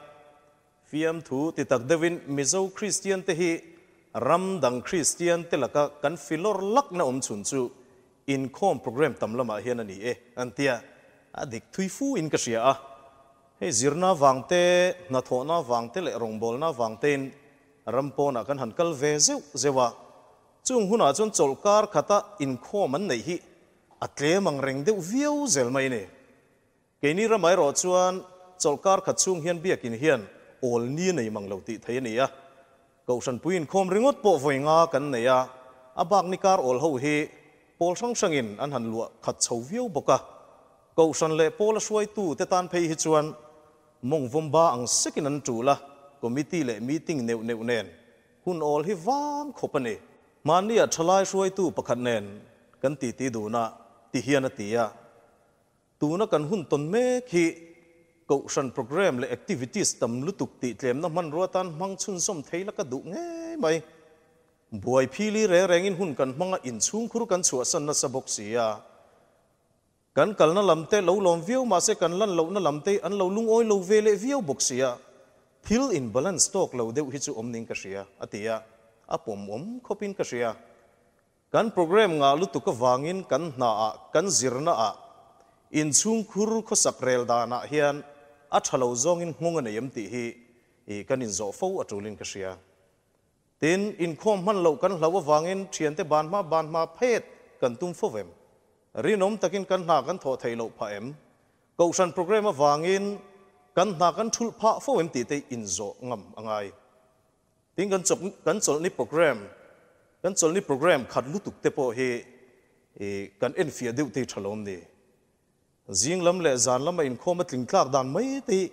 phi âm thú thì tạc devin mizo christian te hi ram dang christian te laka kan filor lak na om chun chu in khom program tam lama hian ani e antia adik thui fu in ka sia a he zirna wangte na thona wangte le rongbol na wangten rampo na kan hankal ve zeu zewa chung huna chon cholkar khata in khom an nei hi atle mang reng deu viau zelmai ne keini ramai ro chuan cholkar khat chung hian biakin hian โอลนี่ในมังเลวติเทียนี่อะก็สันพุยนคอมริงุดปอฟิงากันนี่อะอาบากนิการโอลเฮาเฮปอลสังสังอินอันหันลวกขัดชาวิวบกะก็สันเลปอลสวยตู่เตตันเพยฮิจวนมุงวมบ้าอังสกินันจูละก็มิตีเลมิติ้งเนวเนวเนนคุณโอลฮิวานขบเนมันนี่ชลายสวยตู่ประคันเนน กันตีตีดูนะตีเฮียนตียะตูนะกันหุ่นต้นเมฆีก็สันโปรแกรมและแอคทิวิตี้ตั้มลุตุกติเตรียมน้ำมันรัวตันมังชุนสมเทยละกกระดุงไงไปบวยพีลีเรแรงอินหุ่นกันมังอินชุงครุกันสวสันนัสบกเสียกันกันนั่นลำเตะเลาลมวิวมาเสกันลั่นเลาน้าลำเตะอันเลาลุงอ้อยเลาเวเลเวียวบกเสียพิลอินบาลานซ์ตอกเลาเดวหิจูอมนิงกเสียอติยาอปมอมขบินกเสียกันโปรแกรมงาลุตุกวางินกันนากันจิรนาอินชุงครุขสักเรลดานาเฮียน a thalo zong in hmung an yam ti hi e kan in zo fo atulin ka sia tin in khom man lo kan hlawa wangin thian te ban ma ban ma phet kan tum fo vem rinom takin kan na kan tho thailo pha em kausan program wangin kan na kan thul pha fo em ti te in zo ngam angai tin kan chop kan chol ni program kan chol ni program khat lutuk te po hi e kan en fia deuh te thalom ni riêng lắm lệ dàn lắm mà in khô mất linh lạc đàn mấy tí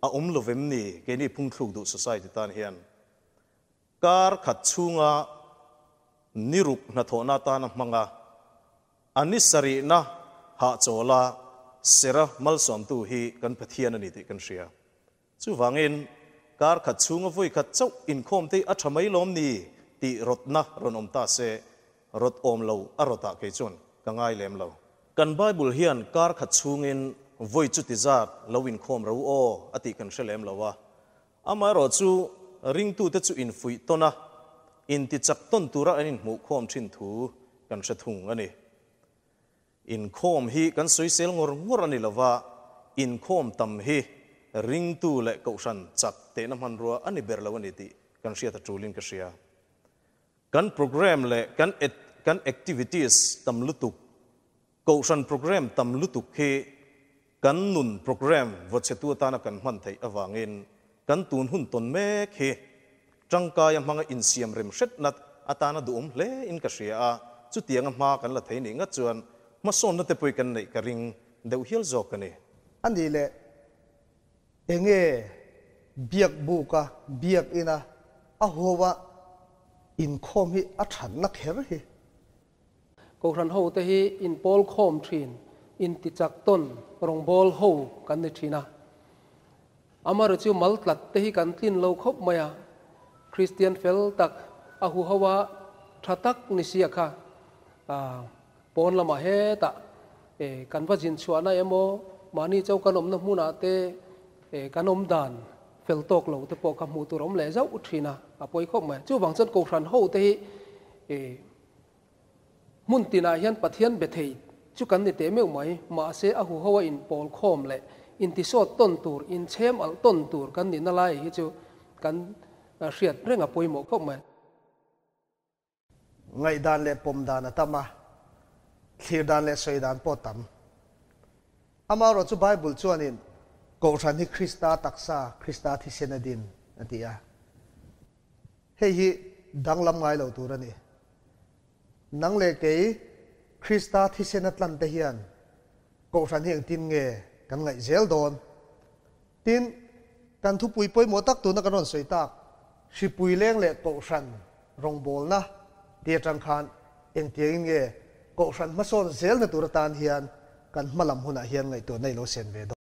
à ôm um lục em nì cái này phung thuộc đủ society tan hiền car khát chung à ni rục na thọ na ta na manga ani sari na hạ chỗ la sera mal som tu hi kan pathian ani ti kan ria chu wangin car khát chung à vui khát chốc in khom tí à chamai lom nì ti rot na ron om ta se rot om lâu à rota ke chun ka ngai lem lâu กันไบบิลเฮียนการขัดชูงินวยจุติจัดลวินคมรู้ออติกันเฉลมลาวะอามารอจูริงตูเตจูอินฟุยตนะอินติจักต้นตุระอันหมูคมชินถูกันเฉทุงอันนี้อินคมฮีกันสวยเซลงรงรันนี่ลาวะอินคมตำฮีริงตูและกชันจักเตนมันรัวอันนี้เบรลวันนี้ติกันเสียตะจูลินกันเสียกันโปรแกรมและกันเอ็ดกันแอคทิวิตี้ตำลุตุก câu sản program tầm lu tu khi kan nun program vot se tu ta hoàn kan ở vàng awangin kan tuôn hun ton me khi trangka yang manga in siam rem shet nat atana duum le in ka ria chu tiang ma kan la thei ni ngắt chuan mà son na te pui kan nei ka ring deuh hial zo ka ni andi le enge biak bu ka biak ina a howa in khom hi a than na kher hi ko ran ho te in pol khom thin in ti chak ton rong bol ho kan ni thina amar chu mal tlat te hi kan tin lo khop maya christian fel tak a hawa thatak ni sia kha a ah, pon lama he ta e kanwa jin chuana emo mani chau kanom na hmuna te e kanom dan fel tok lo te po ka mu tu rom le zau uthina a poi khop ma chu wang chan ko ran ho มุนตินาเฮียนปะเทียนเบเทยจุกันนี่เตเมื่อไหมมาเสอหูหัวอินปอลคอมเลยอินทิโซต้นตูรอินเชมอัลต้นตูรกันนี่นั่นไรฮิจูกันเสียดเรื่องอปุยหมกเข้ามไงดานเล่ปมดานตมาทีดานเล่สวยดานปอตัมอามารจุไบเบิลชวนินกอชันฮี่คริสตาตักซาคริสตาที่เซนดินนั่นที่อะเฮ้ยดังลำไงเราตัวนี่นังเลเกยคริสตาที่เซนตลันเตียนกูฟันเฮงตินเงกันไงเซลโดนตินกันทุปุยปุยหมอตักตัวนักนนสวยตักชิปุยเลี้ยงเล็กูฟันรองบอลนะเดียจังคันเองเตียงเงกูฟันมา่วนเซลในตัวตานเฮียนกันมาลำหุนเฮียนไงตัวในโลเซนเวด